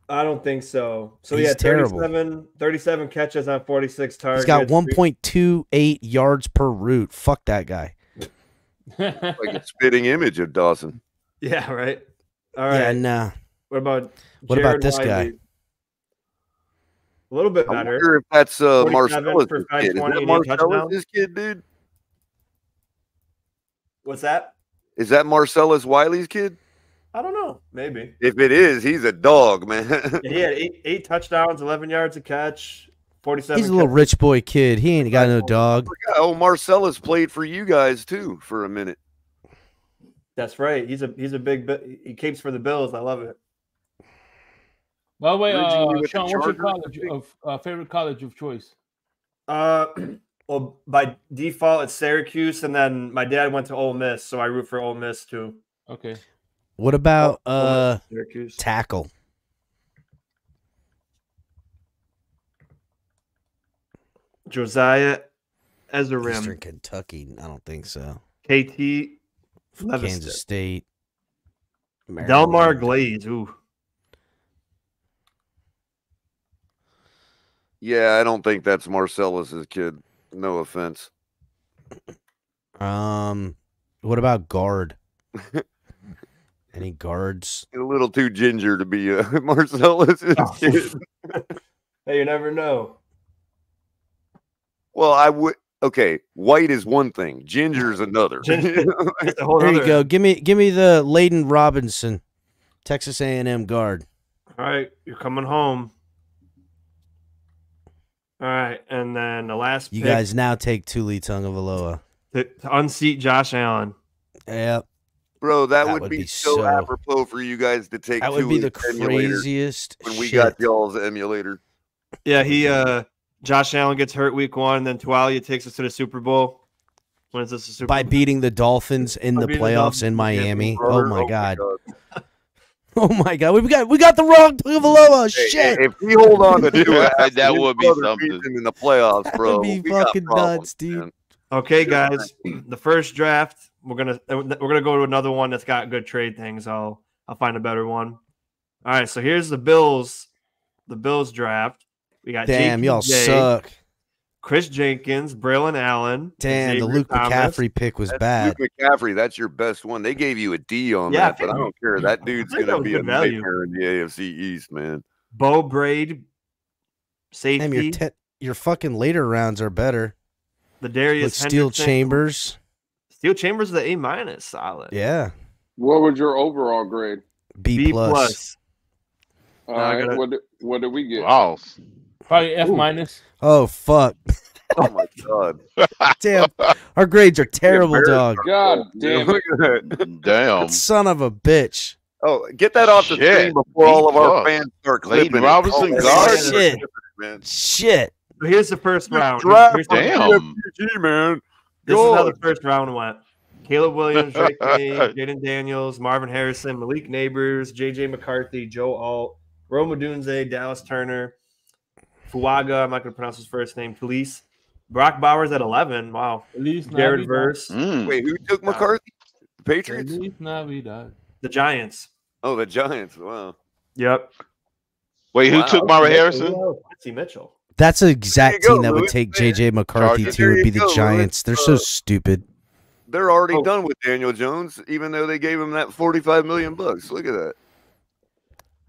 Dawson? I don't think so. So He's yeah, terrible. 37, 37 catches on 46 targets. He's got 1.28 yards per route. Fuck that guy. Like a spitting image of Dawson. Yeah, right. All right. Yeah, nah. What about What about Jared this guy? A little bit I better. wonder if that's uh, 47 Marcellus' for kid. Is that and eight? Marcellus' kid, dude? What's that? Is that Marcellus Wiley's kid? I don't know. Maybe. If it is, he's a dog, man. Yeah, he had eight, eight touchdowns, 11 yards a catch, 47. He's a little catches. rich boy kid. He ain't got no dog. oh, Marcellus played for you guys too for a minute. That's right. He's a he's a big he keeps for the Bills. I love it. By the way, uh, with the Sean, what's your college of uh, favorite college of choice? Uh, well, by default it's Syracuse, and then my dad went to Ole Miss, so I root for Ole Miss too. Okay. What about Ole uh Miss, Syracuse. tackle? Josiah Eastern Ezirim, Kentucky. I don't think so. KT Levis- Kansas State. Delmar Maryland. Glaze. Ooh, Yeah, I don't think that's Marcellus's kid. No offense. Um, what about guard? Any guards? A little too ginger to be uh, Marcellus's Oh. hey, you never know. Well, I would. Okay, white is one thing, ginger's another. Ginger- It's a whole There you go. Give me give me the Layden Robinson, Texas A&M guard. All right, you're coming home. All right, and then the last You pick guys now take Tuli Tagovailoa. to, to unseat Josh Allen. Yep, Bro, that, That would, would be, be so, so- apropos for you guys to take that would be the Tuli's emulator craziest when we shit. got y'all's emulator. Yeah, he uh Josh Allen gets hurt week one, then Taulia takes us to the Super Bowl. When is this a Super by Bowl? beating the Dolphins in By the beating the playoffs in Dolphins, yeah, Miami. Oh Brother, my god. Oh my god. We got we got the wrong Tagovailoa. Hey, Shit. If we hold on to two That halves, would be something. in the playoffs, That bro. would be we fucking problems, nuts, dude. man. Okay, guys, the first draft we're gonna we're gonna go to another one that's got good trade things. I'll I'll find a better one. All right, so here's the Bills, the Bills draft. We got Damn, y'all suck. Chris Jenkins, Braelon Allen. Damn, the Luke Thomas. McCaffrey pick was That's bad. Luke McCaffrey, that's your best one. They gave you a D on Yeah, I that, but I don't care. That dude's I think that gonna was be a nightmare in the AFC East, man. Bo Braid, safety. Damn, your te- your fucking later rounds are better. the Darius Like Steele Chambers. Steele Chambers is the A minus, solid. Yeah. What was your overall grade? B, B plus. plus. All Now gotta- what did, what did we get? Wow. Probably F Ooh. minus. Oh fuck. Oh my god. Damn. Our grades are terrible, dog. God damn it. Look at that. Damn. Son of a bitch. Oh, get that off the Shit. screen before all of our B-plus. fans start Clayton clipping. it. Robinson, Oh, guard. man. Shit. man. Shit. So here's the first round. Draft Here's- from Damn. PFG, man. This is how the first round went. Caleb Williams, Drake May, Jayden Daniels, Marvin Harrison, Malik Nabers, JJ McCarthy, Joe Alt, Rome Odunze, Dallas Turner, Fuaga, I'm not going to pronounce his first name, Police, Brock Bowers at 11. Wow. At least Jared Navidad. Verse, Mm. Wait, who took McCarthy? The Patriots? Feliz Navidad. the Giants. Oh, the Giants. Wow. Yep. Wait, who Wow. took Marvin Harrison? Quinyon Mitchell. That's the exact go, team that would Louis. take JJ McCarthy Chargers. to would be the go, Louis. Giants. They're so Uh, stupid. They're already Oh. done with Daniel Jones, even though they gave him that 45 million bucks. Look at that.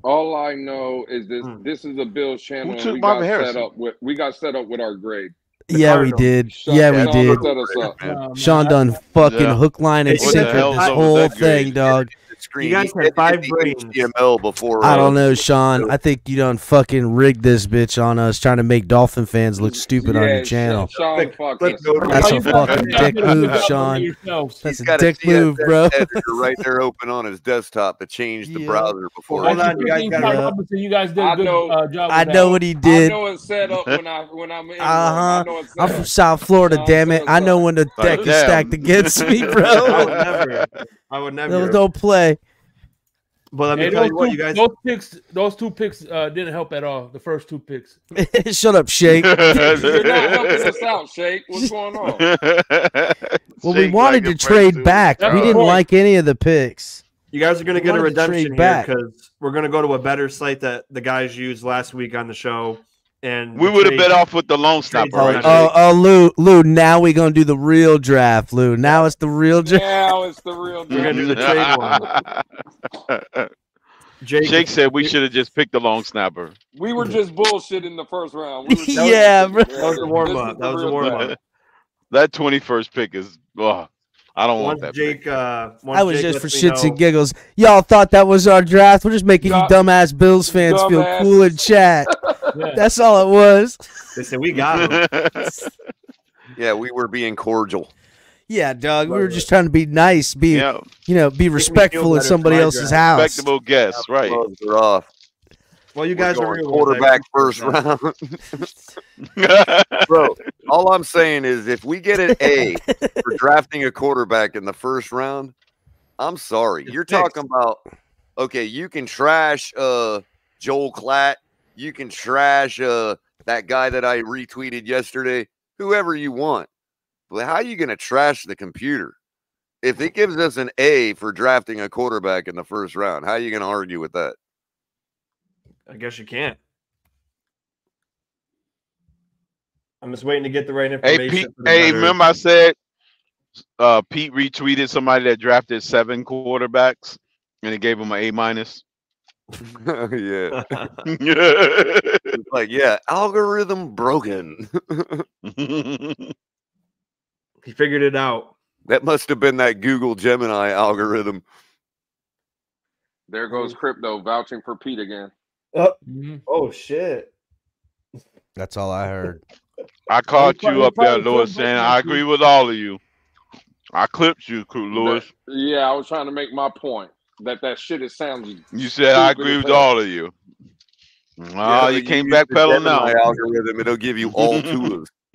All I know is this: Hmm. this is a Bills channel. and took we got Marvin set up with we got set up with our grade. The Yeah, we did. Sean- Yeah, we did. set us up. Man. Nah, man, Sean I- done fucking Yeah. hook, line, and What the sinker this is up with whole thing, dog. Screen. guys had five brains. HTML before. I uh, don't know, Sean. I think you done fucking rigged this bitch on us, trying to make Dolphin fans look stupid on your channel. Sean, Click- fuck click us. go to- That's a fucking dick move, Sean. for yourself. That's a dick move, bro. right there open on his desktop to change the Yeah. browser before. Hold I- on, you guys Christine gotta- you guys did I a good know- uh, job. I know that. what he did. I did. know it's set up when I when I'm in. Uh I huh. know it's set I'm from. South Florida, damn it. I know when the deck is stacked against me, I would never. I would There was no play. But let me Hey, tell you what, two, you guys. those picks, those two picks uh, didn't help at all. The first two picks. Shut up, Shake. You're not helping us out, Shake. What's going on? Well, we Shake wanted like to trade breakthrough. back. That's We didn't point. like any of the picks. You guys are going to get a wanted to trade redemption here because we're going to go to a better site that the guys used last week on the show. And We would have trade- been off with the long snapper, Oh, right? oh, oh, Lou, Lou. Now we're gonna do the real draft, Lou. Now it's the real draft. Now it's the real We're gonna do the trade one. Jake, Shake said we should have just picked the long snapper. We were just bullshit in the first round. We were just- Yeah, bro. that was the warm up. That was the warm up. That 21st pick is, oh, I don't want that Jake, pick. uh, once I was Jake just for shits know- and giggles. Y'all thought that was our draft. We're just making you Dumb- dumbass Bills fans feel dumbass. cool in chat. Yeah. That's all it was. They said we got him. Yeah, we were being cordial. Yeah, dog. We were just trying to be nice, be yeah, you know, be respectful in somebody else's house. respectable guess, right? Off. Well, you guys are going real quarterback ones. first round. Bro, all I'm saying is if we get an A for drafting a quarterback in the first round, I'm sorry. You're talking about okay, you can trash uh Joel Klatt, you can trash uh that guy that I retweeted yesterday, whoever you want. But how are you gonna trash the computer? If it gives us an A for drafting a quarterback in the first round, how are you gonna argue with that? I guess you can't. I'm just waiting to get the right hey, information. Pete. Hey, remember I said uh, Pete retweeted somebody that drafted seven quarterbacks and it gave him an A minus. yeah. It's like, yeah, algorithm broken. he figured it out. that must have been that Google Gemini algorithm. There goes crypto vouching for Pete again. Mhm. Oh shit! Mm-hmm. That's all I heard. I caught you up there, probably Lewis, still saying I agree with all of you. I clipped you, Crew Lewis. Yeah, I was trying to make my point that that shit is sounding. You said I agree with all of you. Oh, Yeah, you but came use back the pedaling now. Gemini algorithm. It'll give you all tools.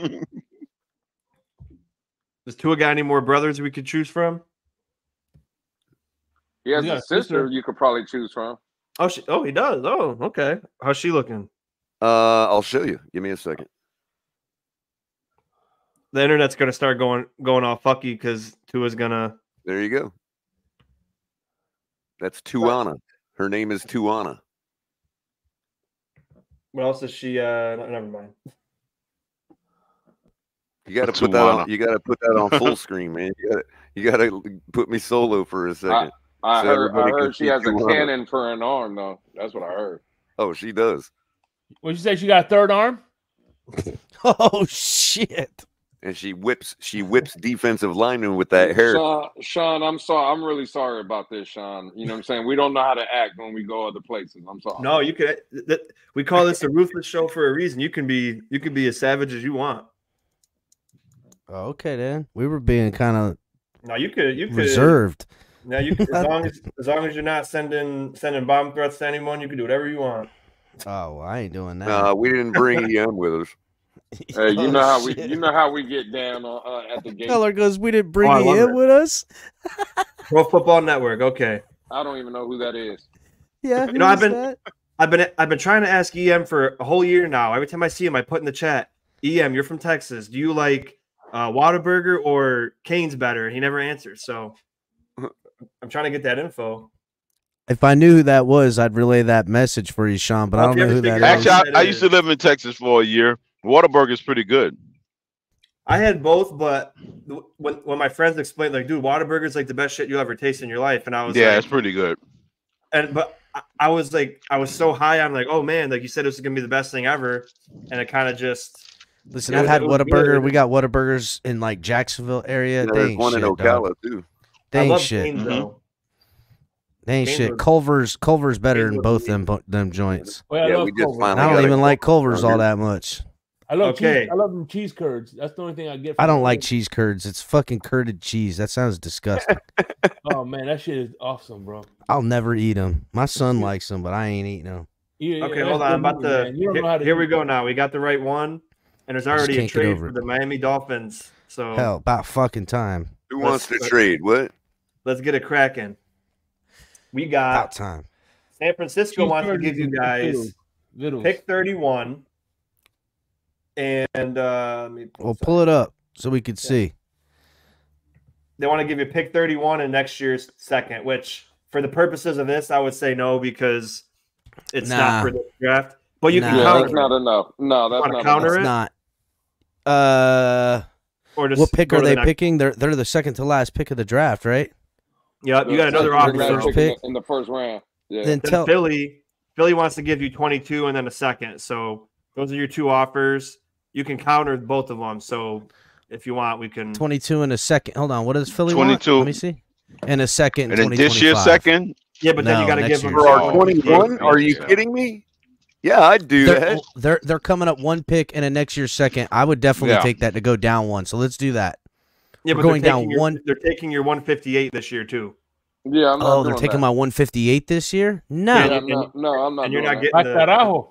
Does Tua got any more brothers we could choose from? He has He's a a sister sister. you could probably choose from. Oh, she, oh, he does. Oh, okay. How's she looking? Uh, I'll show you. Give me a second. The internet's gonna start going going all fucky because Tua's gonna. There you go. That's Tuana. Her name is Tuana. What else is she? Uh, no- never mind. You got to That's put that on. You got to put that on full screen, man. You got to. Got to put me solo for a second. I So heard. I heard she see has a cannon for an arm, though. That's what I heard. Oh, she does, What you say? She got a third arm? Oh shit! And she whips. She whips defensive linemen with that hair. Sean, Sean, I'm sorry. I'm really sorry about this, Sean. You know what I'm saying? We don't know how to act when we go other places. I'm sorry. No, you could. That, we call this a ruthless show for a reason. You can be you can be as savage as you want. Oh, okay, then we were being kind of No, you could. You could. reserved. Now you can, as long as as long as you're not sending sending bomb threats to anyone, you can do whatever you want. Oh, well, I ain't doing that. Nah, we didn't bring EM with us. Hey, you Oh, know how we you know how we get down on, uh, at the gate. Keller goes, we didn't bring Oh, you in with us. Pro Football Network. Okay. I don't even know who that is. Yeah, You know, I've been- that? I've been I've been trying to ask EM for a whole year now. Every time I see him, I put in the chat, EM, you're from Texas. Do you like uh, Whataburger or Cane's better? He never answers. So I'm trying to get that info. If I knew who that was, I'd relay that message for you, Sean. But I don't know who ever that figure is. out- Actually, I, I used to live in Texas for a year. Whataburger's pretty good. I had both, but when when my friends explained, like, dude, Whataburger's like the best shit you'll ever taste in your life, and I was Yeah, like, it's pretty good. and but I, I was like, I was so high, I'm like, oh man, like you said, this is gonna be the best thing ever, and it kind of just Listen, I've had it Whataburger. good. We got Whataburgers in like Jacksonville area. Yeah, they there's ain't one shit, in dog. Ocala too. They I ain't love shit. Cane's Mhm. though. They ain't Cane's shit. were- Culver's Culver's better Cane's than both them them joints. Oh, I Yeah, we just Culver's. finally I don't even like Culver's all that much. I love Okay. cheese. I love them cheese curds. That's the only thing I get. I don't like Culver's. cheese curds. It's fucking curded cheese. That sounds disgusting. Oh man, that shit is awesome, bro. I'll never eat them. My son likes them, but I ain't eating them. Yeah, yeah, Okay, that's hold on. I'm about movie, to. You don't Here, know how to here we it. go. Now we got the right one, and there's already a trade for the Miami Dolphins. So Hell, about fucking time. Who Let's- wants to let's- trade? What? let's get it cracking. We About got time. San Francisco Cheese wants to give you guys vittles. Vittles. pick 31, and uh, let me Well, pull it up so we could see. they want to give you pick 31 in next year's second, which for the purposes of this, I would say no because it's Nah. not for the draft. But you can Nah. Yeah, counter that's not enough. No, that's wanna not counter enough. it? It's not. Uh, or just what pick are to the they next- picking? They're they're the second to last pick of the draft, right? Yeah, you got another offer. gonna First though. pick in the- in the first round. Yeah. Then Then tell Philly, Philly wants to give you 22 and then a second. So those are your two offers. You can counter both of them. So if you want, we can. 22 in a second. Hold on. What does Philly want? 22. Let me see. In a second. And then this year, second, Yeah, but then you got to give them year. For our Oh, 21? Are you yeah. kidding me? Yeah, I'd do They're, that. they're they're coming up one pick and a next year's second. I would definitely Yeah. take that to go down one. So let's do that. Yeah, We're but going down your- one- They're taking your 158 this year too, Yeah, I'm not Oh, they're taking that. my 158 this year? No. Yeah, I'm not, no, I'm not. and you're not that. getting Like the. carajo.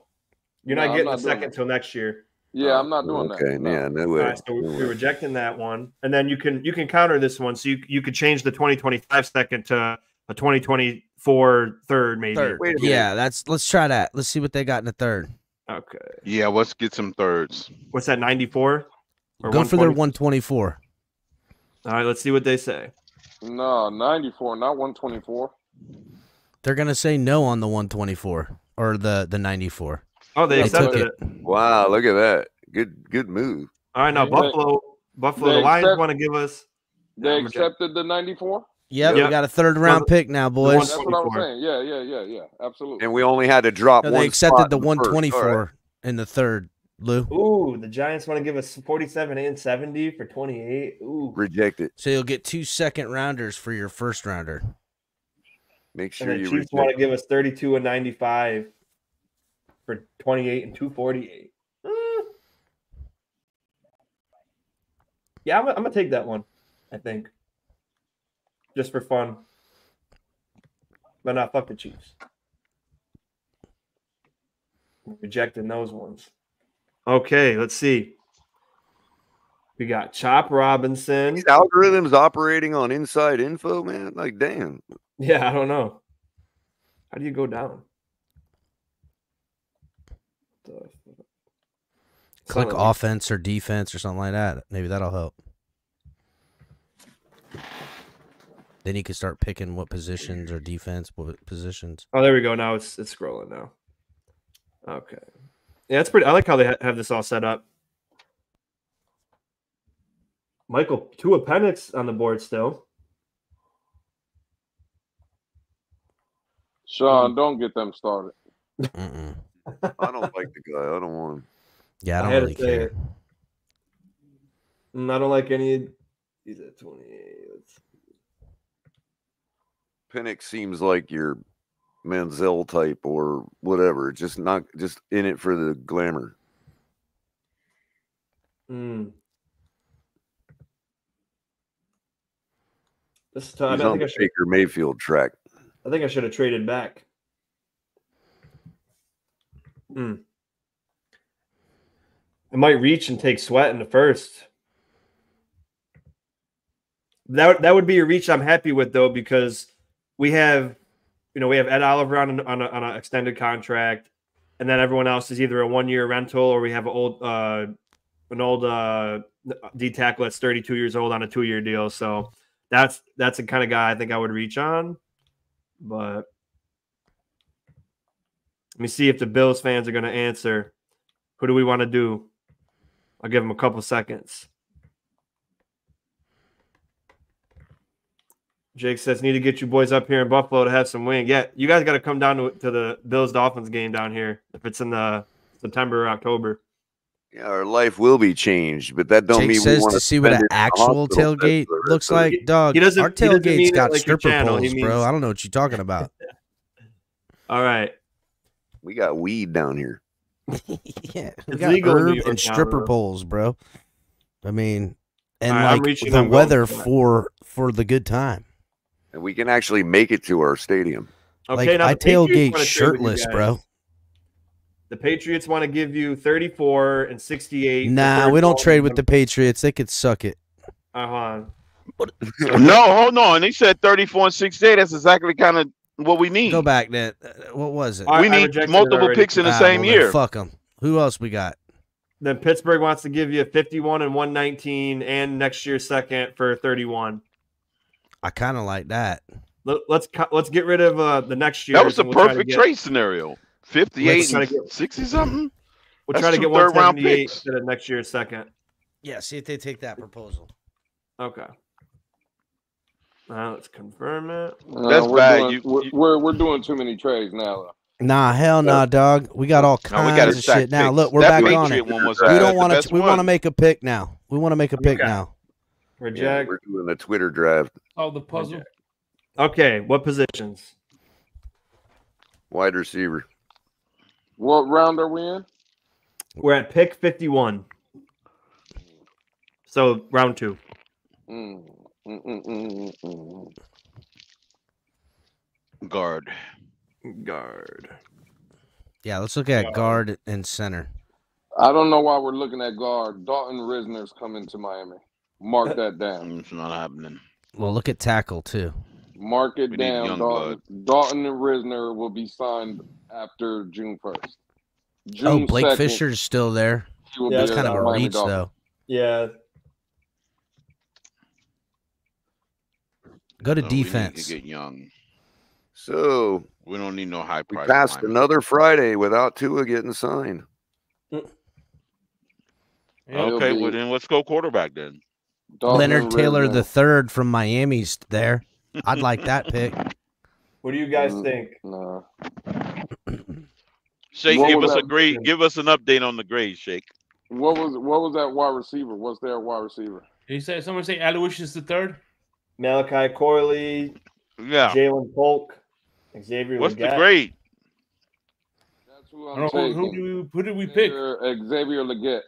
You're not I'm getting not the second that. till next year. Yeah, oh, I'm not doing Okay, that. No. yeah, no way. right, so no we're way. rejecting that one, and then you can you can counter this one. So you you could change the 2025 second to a 2024 third, maybe. Third. Wait a minute. Yeah, that's let's try that. Let's see what they got in the third. Okay. yeah, let's get some thirds. What's that? 94. Or Go for their 124. All right, let's see what they say. No, 94, not 124. They're gonna say no on the 124 or the the 94. Oh, they They accepted took it. Wow, look at that. Good good move. All right, now They- Buffalo, Buffalo, they the Lions accept- want to give us. They Yeah, accepted the 94? Yep, Yep. we got a third round pick now, boys. That's what I was saying. Yeah, yeah, yeah, yeah. Absolutely. And we only had to drop No, one. they accepted spot the in first. 124 right. in the third. Lou. Ooh, the Giants want to give us 47 and 70 for 28. Ooh, Reject it. So you'll get two second rounders for your first rounder. Make and sure the you Chiefs want to give us 32 and 95 for 28 and 248. Uh, yeah, I'm, I'm gonna take that one. I think, just for fun, but not fuck the Chiefs. Rejecting those ones. Okay, let's see. We got Chop Robinson. These algorithms operating on inside info, man. Like, damn. Yeah, I don't know. How do you go down? The- Click Something like- offense or defense or something like that. Maybe that'll help. Then you can start picking what positions or defense, what positions. Oh, there we go. Now it's it's scrolling now. Okay. Yeah, it's pretty. I like how they ha- have this all set up. Michael, two Penix on the board still. Sean, don't get them started. Mm-mm. I don't like the guy. I don't want him. Yeah, I I don't had to really say care. it. Mm, I don't like any. He's at twenty eight. Let's Penix seems like your Manziel type or whatever. Just not just in it for the glamour. Mm. This time, He's I on think I should. Baker Mayfield track. I think I should have traded back. Hmm. I might reach and take sweat in the first. That that would be a reach I'm happy with though because we have, you know, we have Ed Oliver on an, on a, on an extended contract, and then everyone else is either a one year rental or we have an old uh, an old uh, D tackle that's 32 years old on a two year deal. So that's that's the kind of guy I think I would reach on. But let me see if the Bills fans are going to answer. Who do we want to do? I'll give them a couple seconds. Jake says, need to get you boys up here in Buffalo to have some wing. Yeah, you guys got to come down to, to the Bills Dolphins game down here if it's in the September or October. Yeah, our life will be changed, but that don't Jake mean we says want to see what an spend it in the actual tailgate for the rest looks like. He- Dog, he doesn't- our he doesn't tailgate's got like stripper channel. poles, He bro. I don't know what you're talking about. All right. We got weed down here. yeah, we got legal in New herb and stripper bro. poles, bro. I mean, and All right, I'm like the weather for for for the good time. And we can actually make it to our stadium. Okay, like now I tailgate wanna trade with you shirtless, guys. bro. The Patriots want to give you 34 and 68. Nah, we don't trade and with the Patriots. They could suck it. Uh huh. no, hold on. They said 34 and 68. That's exactly kind of what we need. Go back, Ned. Uh, What was it? I- we need multiple picks in the Ah, same well, year. Fuck them. Who else we got? Then Pittsburgh wants to give you a 51 and 119 and next year second for 31. I kind of like that. Let, let's let's get rid of uh, the next year. That was the we'll perfect get- trade scenario. 58 and get- 60 something. We'll That's try to get third-round picks. instead of next year's second. Yeah, see if they take that proposal. Okay. Now let's confirm it. No, That's we're bad. Doing, You- we're, you- we're we're doing too many trades now. Nah, hell nah, dog. We got all No, we kinds got of shit now. Look, we're that back on it. One was, We uh, don't want to. We want to make a pick now. We want to make a pick Okay. now. Yeah, Reject. we're doing the Twitter draft. Oh, the puzzle. okay, what positions? Wide receiver. What round are we in? We're at pick 51. So round two. Mm, mm, mm, mm, mm. guard. Guard. Yeah, let's look at guard and center. I don't know why we're looking at guard. Dalton Risner's coming to Miami. Mark that down. It's not happening. Well, look at tackle too. Mark it We down. Dalton, Dalton and Risner will be signed after June first. Oh, Blake 2nd, Fisher's still there. he will Yeah, be That's kind of a Miami reach Dolphins. though. Yeah. Go to No, we need defense. to get young. So We don't need no high we passed linemen. another Friday without Tua getting signed. He'll Okay, be well then let's go quarterback then. Dalton Leonard Taylor the third from Miami's there. I'd like that pick. What do you guys Mm. think? Nah. Shake, What give us a that? grade. Give us an update on the grade, Shake. What was what was that wide receiver? What's their wide receiver? He said someone say Aloysius the third. Malachi Corley, Yeah. Ja'Lynn Polk, Xavier What's the Legette. grade? That's who I I'm don't know, who, who, do we, who did we pick? Xavier, uh, Xavier Legette.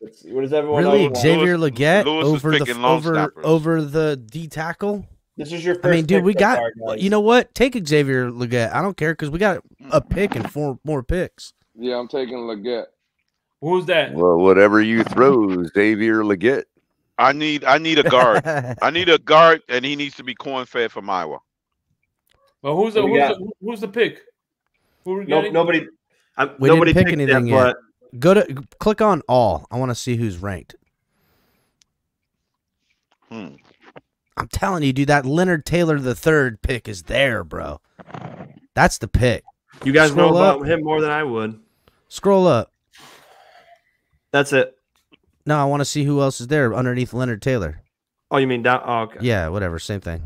Let's see, What does everyone Really, else want? Xavier Legette Lewis over the over snappers. over the D tackle. This is your first I mean, dude, we got. far. You know what? Take Xavier Legette. I don't care because we got a pick and four more picks. Yeah, I'm taking Legette. Who's that? Well, whatever you throw, Xavier Legette. I need I need a guard. I need a guard, and he needs to be corn fed from Iowa. Well, who's the Who we who's got? the, who's the pick? Who we No, nobody. I'm, We didn't nobody pick picked anything yet, yet. but Go to click on all. I want to see who's ranked. Hmm. I'm telling you, dude, that Leonard Taylor the third pick is there, bro. That's the pick. you guys know about up. him more than I would. Scroll up. That's it. No, I want to see who else is there underneath Leonard Taylor. Oh, you mean down? Oh, okay. Yeah, whatever, same thing.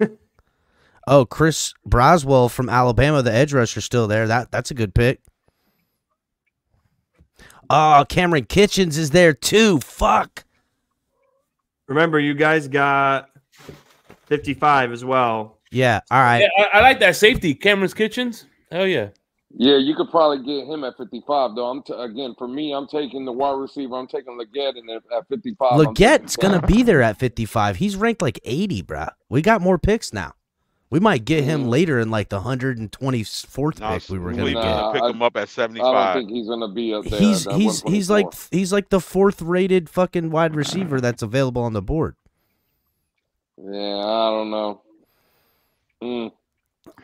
oh, Chris Braswell from Alabama, the edge rusher, still there. That that's a good pick. Oh, Cameron Kinchens is there too. Fuck. Remember, you guys got 55 as well. Yeah. All right. Yeah, I, I like that safety, Cameron's Kinchens. Hell yeah. Yeah, you could probably get him at 55 though. I'm t- again for me, I'm taking the wide receiver. I'm taking Legette, and at, at 55, I'm Legette's gonna be there at 55. He's ranked like 80, bruh. We got more picks now. We might get him Mhm. later in like the 124th No, pick we were gonna need get. Pick him up at 75. I don't think he's gonna be up there. He's he's he's like he's like the fourth rated fucking wide receiver that's available on the board. yeah, I don't know. Mm,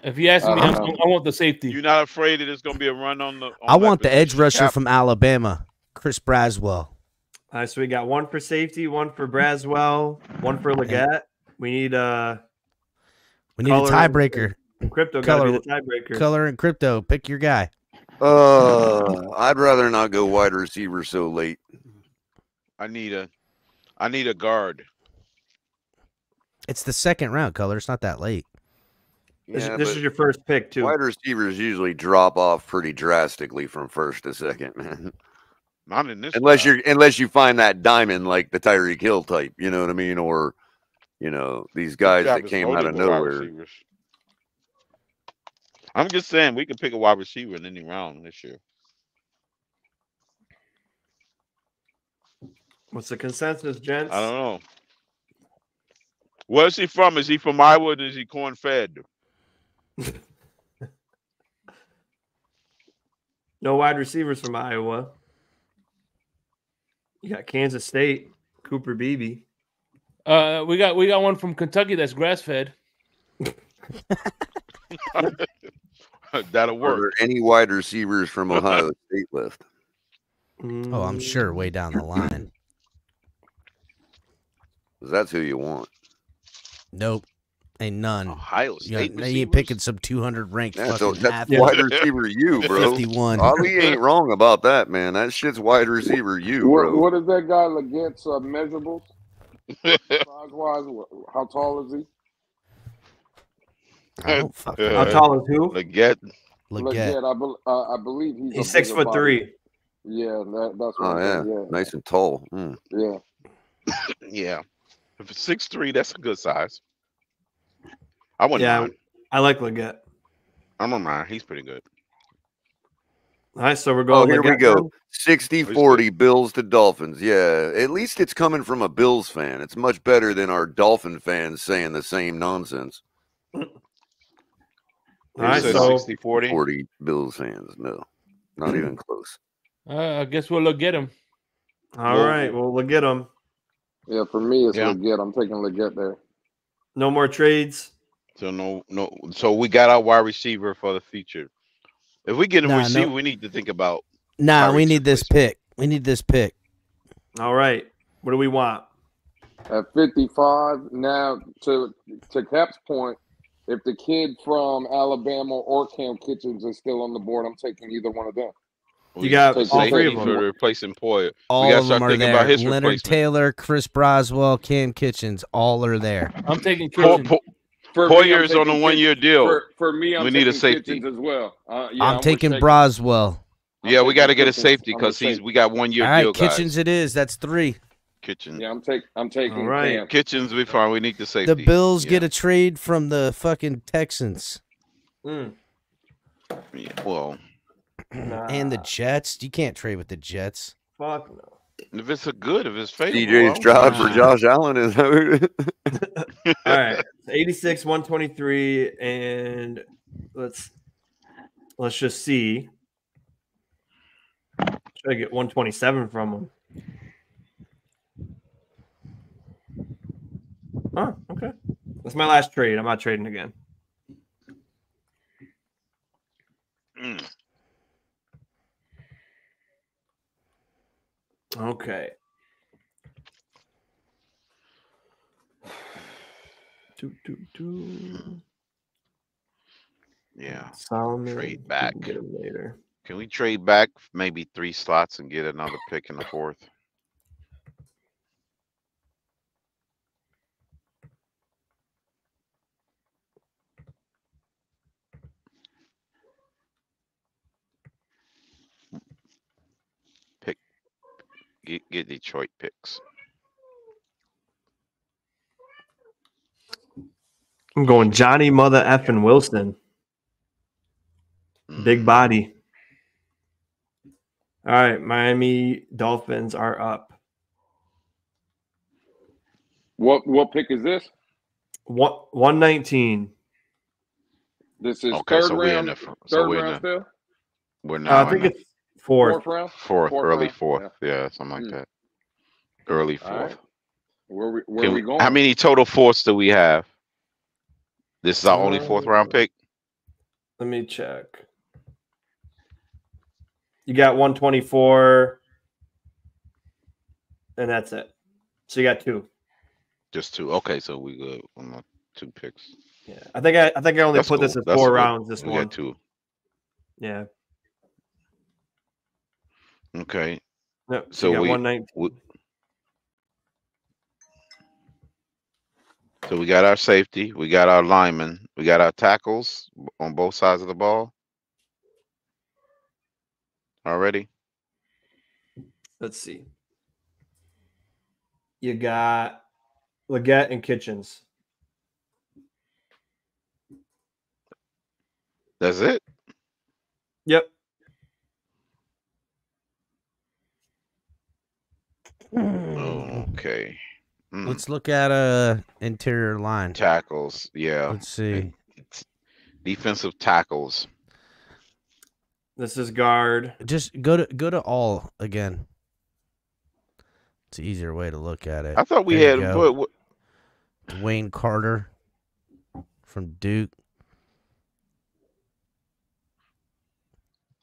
If you ask me, I I'm. I want the safety. You're not afraid that it's going to be a run on the. On I that want the edge rusher Cap- from Alabama, Chris Braswell. All right, so we got one for safety, one for Braswell, one for Legette. We need uh We need a tiebreaker. crypto got be Color- the tiebreaker. Color and crypto. Pick your guy. Uh, I'd rather not go wide receiver so late. I need a. I need a guard. It's the second round, color. It's not that late. This, Yeah, this but is your first pick too. wide receivers usually drop off pretty drastically from first to second, man. Not in this. unless draft. you're unless you find that diamond like the Tyreek Hill type, you know what I mean, or you know these guys that came out of nowhere. I'm just saying we could pick a wide receiver in any round this year. What's the consensus, gents? I don't know. Where's he from? Is he from Iowa? Or is he corn fed? No wide receivers from Iowa. You got Kansas State, Cooper Beebe. Uh, we got we got one from Kentucky that's grass fed. That'll Are work. there any wide receivers from Ohio State left? Oh, I'm sure way down the line. 'Cause that's who you want. Nope. Ain't none. Ohio You, State. know, you ain't picking some 200 ranked That's, a, fucking that's half wide receiver you, bro. 51. Ali ain't wrong about that, man. That shit's wide receiver you, what, bro. what is that guy Legette's uh, measurables? Size wise, how tall is he? I don't fucking How Uh, tall is who? Legette. Legette. Legette, I, bel uh, I believe he's. He's six bigger foot body. three. Yeah, that, that's what Oh I'm yeah, nice and tall. Mm. yeah, yeah. Yeah. If it's six three, that's a good size. I wouldn't Yeah, mind. I like Legette. I don't mind. He's pretty good. All right, so we're going. Oh, going. here we go. then? 60 40 Bills to Dolphins. Yeah, at least it's coming from a Bills fan. It's much better than our Dolphin fans saying the same nonsense. All right, so 60 40. 40 Bills fans. No, not even close. Uh, I guess we'll look at him. all Well- right, well, we'll get them. Yeah, for me, it's Yeah. Legette. I'm taking Legette there. No more trades. So no, no. So we got our wide receiver for the future. If we get a Nah, no. receiver, we need to think about. Nah, we need this pick. We need this pick. All right, what do we want? At 55, now to to Cap's point, if the kid from Alabama or Cam Kinchens is still on the board, I'm taking either one of them. we got all three of them. replacing Poyer. All gotta of them are thinking there. about his Leonard. Taylor, Chris Braswell, Cam Kinchens, all are there. I'm taking Po- Kitchen. Po- For me, Poyer is on a one year deal. For, for me, I'm We need a safety. As well. Uh, yeah, I'm with taking Kinchens. Braswell. I'm yeah, we got to get a safety because he's we got one year All right, deal, guys. Kinchens it is. That's three. Kitchen. Yeah, I'm taking. I'm taking All right. Cam. Kinchens, we fine. We need the safety. The Bills yeah. get a trade from the fucking Texans Mm, Yeah, well, nah, and the Jets. You can't trade with the Jets. fuck no. If it's a good, if it's favorable. DJ I'll- Stroud for Josh Allen is that what- All right, 86, 123, and let's let's just see. Should I get 127 from him? Oh, okay. That's my last trade. I'm not trading again. Mm. Okay. Do, do, do. Yeah. Solomon. Trade back. Later. Can we trade back maybe three slots and get another pick in the fourth? Get, get Detroit picks. I'm going Johnny Mother effing Wilson. Big Mm, body. All right, Miami Dolphins are up. What what pick is this? One one nineteen. This is Okay, third so we're in round. the third so we're in round the- still. We're Uh, I think it's fourth. Fourth round. fourth, fourth early round, fourth. Yeah, something like Mm. that. Early All right. fourth. Where we where Can we we- going? how many total fourths do we have? This is our only fourth round Uh, pick. Let me check. You got 124, and that's it. So you got two. Just two. Okay, so we good on the two picks. Yeah, I think I, I think I only That's put this cool. at That's four good. rounds. This we one. got two. Yeah. Okay. No, so So you got we- 119. we- So we got our safety, we got our linemen, we got our tackles on both sides of the ball. Already? Let's see. You got Legette and Kitchens. That's it? Yep. Okay. Mm, Let's look at a interior line. Tackles, yeah. Let's see. It's defensive tackles. This is guard. Just go to go to all again. It's an easier way to look at it. I thought we There had you what, go. what, Dwayne Carter from Duke.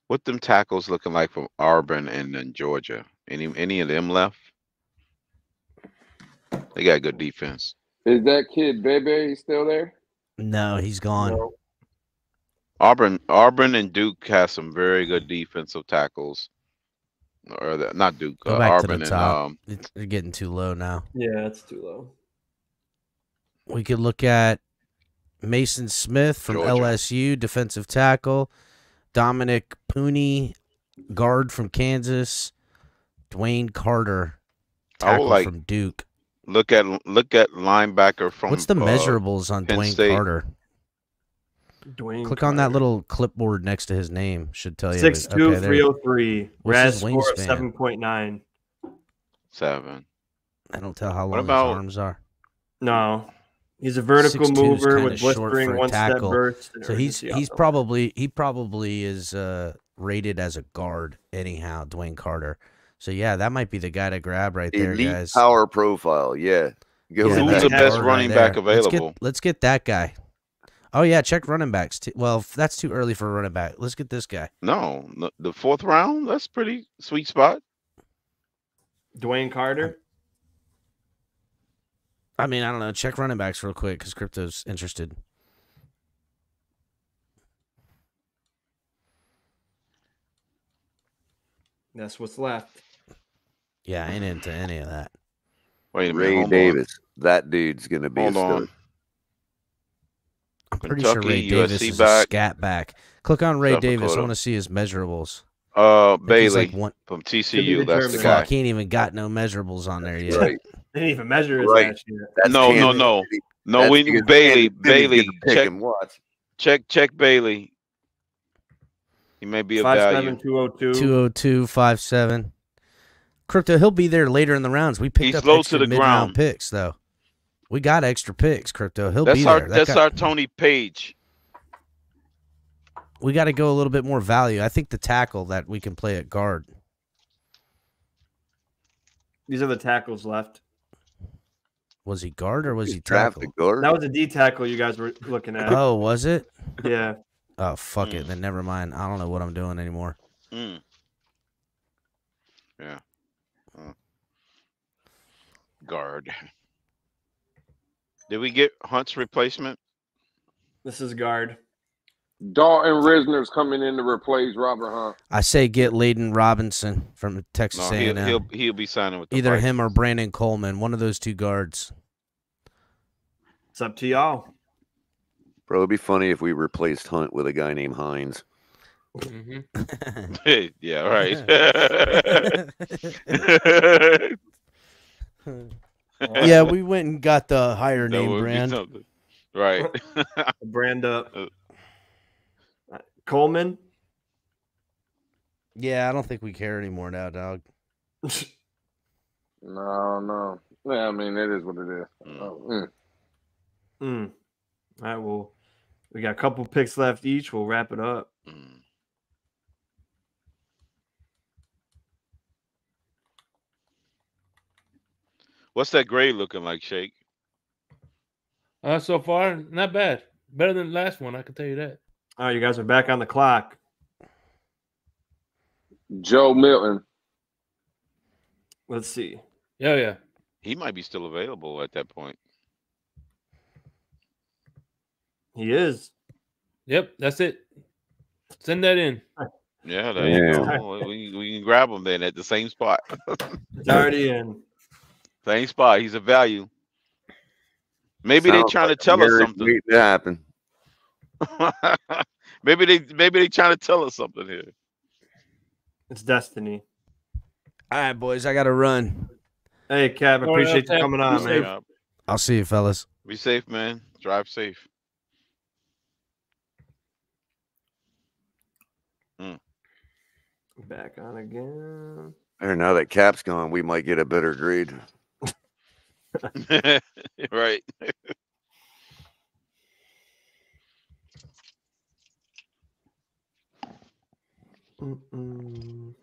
what them tackles looking like from Auburn and then Georgia. Any any of them left? They got good defense. Is that kid Beebe still there? No, he's gone. No. Auburn, Auburn, and Duke has some very good defensive tackles. Or the, not Duke, Go uh, back to Auburn the and top. um, It's, they're getting too low now. Yeah, it's too low. We could look at Mason Smith from Georgia. LSU, defensive tackle. Dominick Puni, guard from Kansas. Dwayne Carter, I would tackle like from Duke. Look at look at linebacker from. What's the uh, measurables on Penn Dwayne State. Carter? Dwayne. Click on that little clipboard next to his name. Should tell you. Six everything. two Okay, there- three oh three. What's RAS score of seven point nine. seven? I don't tell how long about- his arms are. No, he's a vertical 6'2" mover with short for blistering a one step tackle. burst. and So he's he's off the line. probably he probably is uh rated as a guard anyhow, Dwayne Carter. So yeah, that might be the guy to grab right there, guys. power profile. Yeah. Go Yeah, Who's the best guard running back there. Let's get- available? Let's get, that guy. Oh yeah, check running backs. Too. Well, that's too early for a running back. Let's get this guy. No, the- the fourth round. That's pretty sweet spot. Dwayne Carter. I mean, I don't know. Check running backs real quick because crypto's interested. That's what's left. Yeah, I ain't into any of that. Wait a minute. Ray hold on. Davis. That dude's gonna be Hold a on. I'm pretty sure Ray Kentucky, Davis USC is back. a scat back. Click on Ray South Davis. I want to see his measurables. Uh, I think he's Bailey like one. from be TCU. That's the guy. Fuck, he ain't even got no measurables on there yet. Right. They didn't even measure his Right. last year. No, no, no. No, That's we because Bailey. Bailey. Check, him. Watch. check, check Bailey. He may be of Five value. seven two oh two. 20257. Crypto, he'll be there later in the rounds. We picked He's up low to the mid-round ground. picks, though. We got extra picks, Crypto. He'll That's be our there. That that's guy- our Tony Page. we got to go a little bit more value. I think the tackle that we can play at guard These are the tackles left. Was he guard or was he draft tackle? guard? That was a D tackle you guys were looking at. Oh, was it? Yeah. Oh, fuck it. Mm. Then never mind. I don't know what I'm doing anymore. Mm. Yeah. Guard. Did we get Hunt's replacement? This is guard. Dalton Risner's coming in to replace Robert Hunt. I say get Layden Robinson from Texas No, he'll, A&M. he'll he'll be signing with the Either Vikings. him or Brandon Coleman, one of those two guards. It's up to y'all. Bro, it'd be funny if we replaced Hunt with a guy named Hines. Mhm. yeah, right. yeah, we went and got the higher That name brand. Right. Brand up. Uh. Coleman. Yeah, I don't think we care anymore now, dog. No, no. Yeah, I mean, it is what it is. Mm. Oh, mm. Mm. All right. Well, we got a couple picks left each. We'll wrap it up. Mm. What's that grade looking like, Shake? Uh, so far, not bad. Better than the last one, I can tell you that. All right, you guys are back on the clock. Joe Milton. Let's see. Yeah, yeah. He might be still available at that point. He is. Yep, that's it. Send that in. Yeah, Yeah. go. We, we can grab him then at the same spot. It's already in. Same spot. He's a value. Maybe they're trying like to tell us something. waiting to happen. maybe they maybe they trying to tell us something here. It's destiny. All right, boys, I got to run. Hey, Kev, All right, appreciate you coming on, man. Yeah. I'll see you, fellas. Be safe, man. Drive safe. Hmm. Back on again. Or now that Cap's gone, we might get a better grade. right. Mm-mm.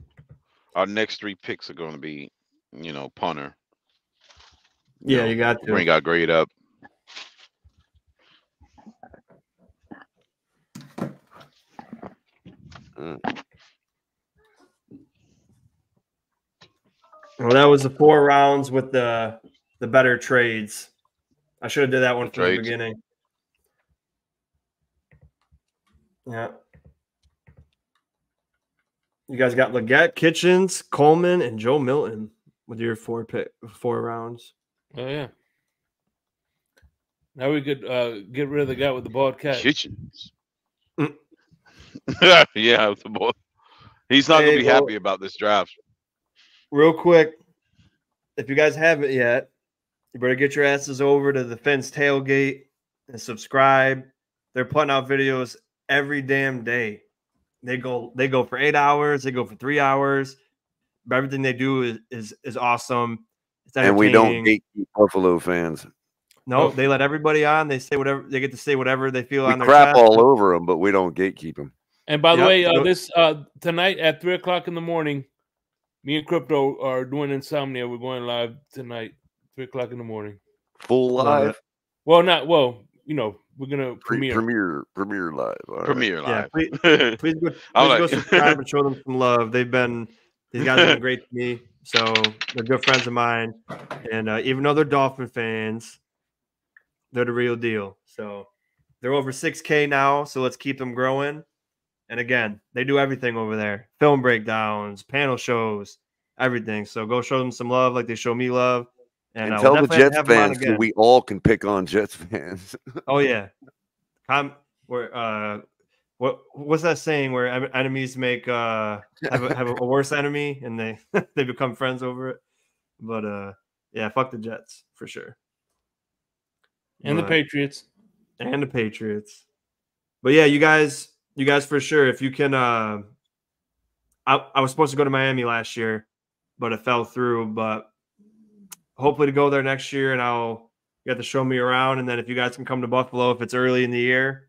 Our next three picks are going to be, you know, punter. Yeah, know, you got to. Bring our grade up. Well, that was the four rounds with the the better trades. I should have did that one The from the beginning. Yeah. You guys got Legette, Kinchens, Coleman, and Joe Milton with your four pick four rounds. Oh yeah. Now we could uh, get rid of the guy with the bald cap. Kinchens. Mm. yeah, the boy. He's not Hey, going to be well- happy about this draft. Real quick, if you guys haven't yet, you better get your asses over to the Fins tailgate and subscribe. They're putting out videos every damn day. They go they go for eight hours, they go for three hours. Everything they do is is, is awesome. And we don't entertaining. gatekeep Buffalo fans. No, they let everybody on. They say whatever they get to say whatever they feel We on their crap chest. all over them, but we don't gatekeep them. And by the Yep. way, uh, this uh, tonight at three o'clock in the morning, me and Crypto are doing Insomnia. We're going live tonight, three o'clock in the morning. Full live, it. Well, not well. You know, we're gonna pre- premiere. premiere, premiere live. All right. Premiere Yeah, live. please, please go, please I'm go like- subscribe and show them some love. They've been these guys have been great to me. So they're good friends of mine, and uh, even though they're Dolphin fans, they're the real deal. So they're over six K now. So let's keep them growing. And again, they do everything over there: film breakdowns, panel shows, everything. So go show them some love, like they show me love. And, And, tell the Jets have them on fans that we all can pick on Jets fans. Oh yeah, com where uh, what what's that saying where enemies make uh have a, have a worse enemy and they they become friends over it. But uh, yeah, fuck the Jets for sure, and the Patriots. and the Patriots. But yeah, you guys, you guys for sure. If you can, uh, I I was supposed to go to Miami last year, but it fell through. But hopefully to go there next year, and I'll you have to show me around. And then if you guys can come to Buffalo, if it's early in the year,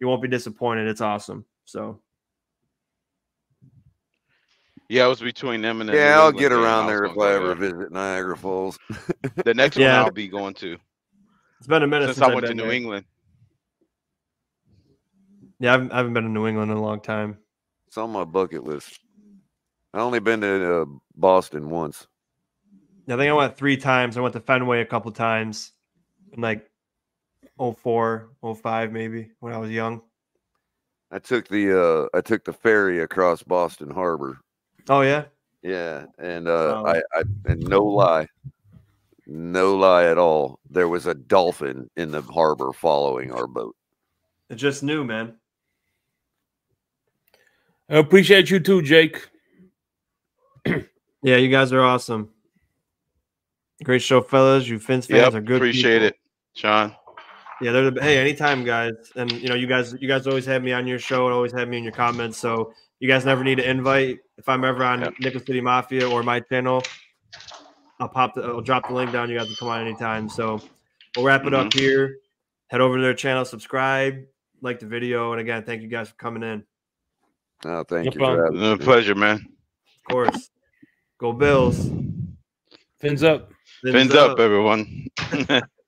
you won't be disappointed. It's awesome. So Yeah, it was between them and the Yeah, New I'll England get around there if I ever there. visit Niagara Falls. The next Yeah. one I'll be going to It's been a minute since since, I I've went to New there. England. Yeah, I've, I haven't been to New England in a long time. It's on my bucket list. I only been to uh, Boston once. I think I went three times. I went to Fenway a couple times in like 04, 05 maybe when I was young. I took the uh, I took the ferry across Boston Harbor. Oh yeah, Yeah, and uh, Wow. I, I and no lie, no lie at all. There was a dolphin in the harbor following our boat. it's just new, man. I appreciate you too, Jake. Yeah, you guys are awesome. Great show, fellas. You Fins fans Yep, are good. appreciate people. it, Sean. Yeah, they're the, hey, anytime, guys. And you know, you guys, you guys always have me on your show and always have me in your comments. So you guys never need to invite. If I'm ever on Yep. Nickel City Mafia or my channel, I'll pop the, I'll drop the link down. You guys can come on anytime. So we'll wrap it up here. Head over to their channel, subscribe, like the video, and again, thank you guys for coming in. Oh, thank No you for problem. having Uh, me. pleasure, man. Of course, go Bills. Fins up. Fins up, everyone.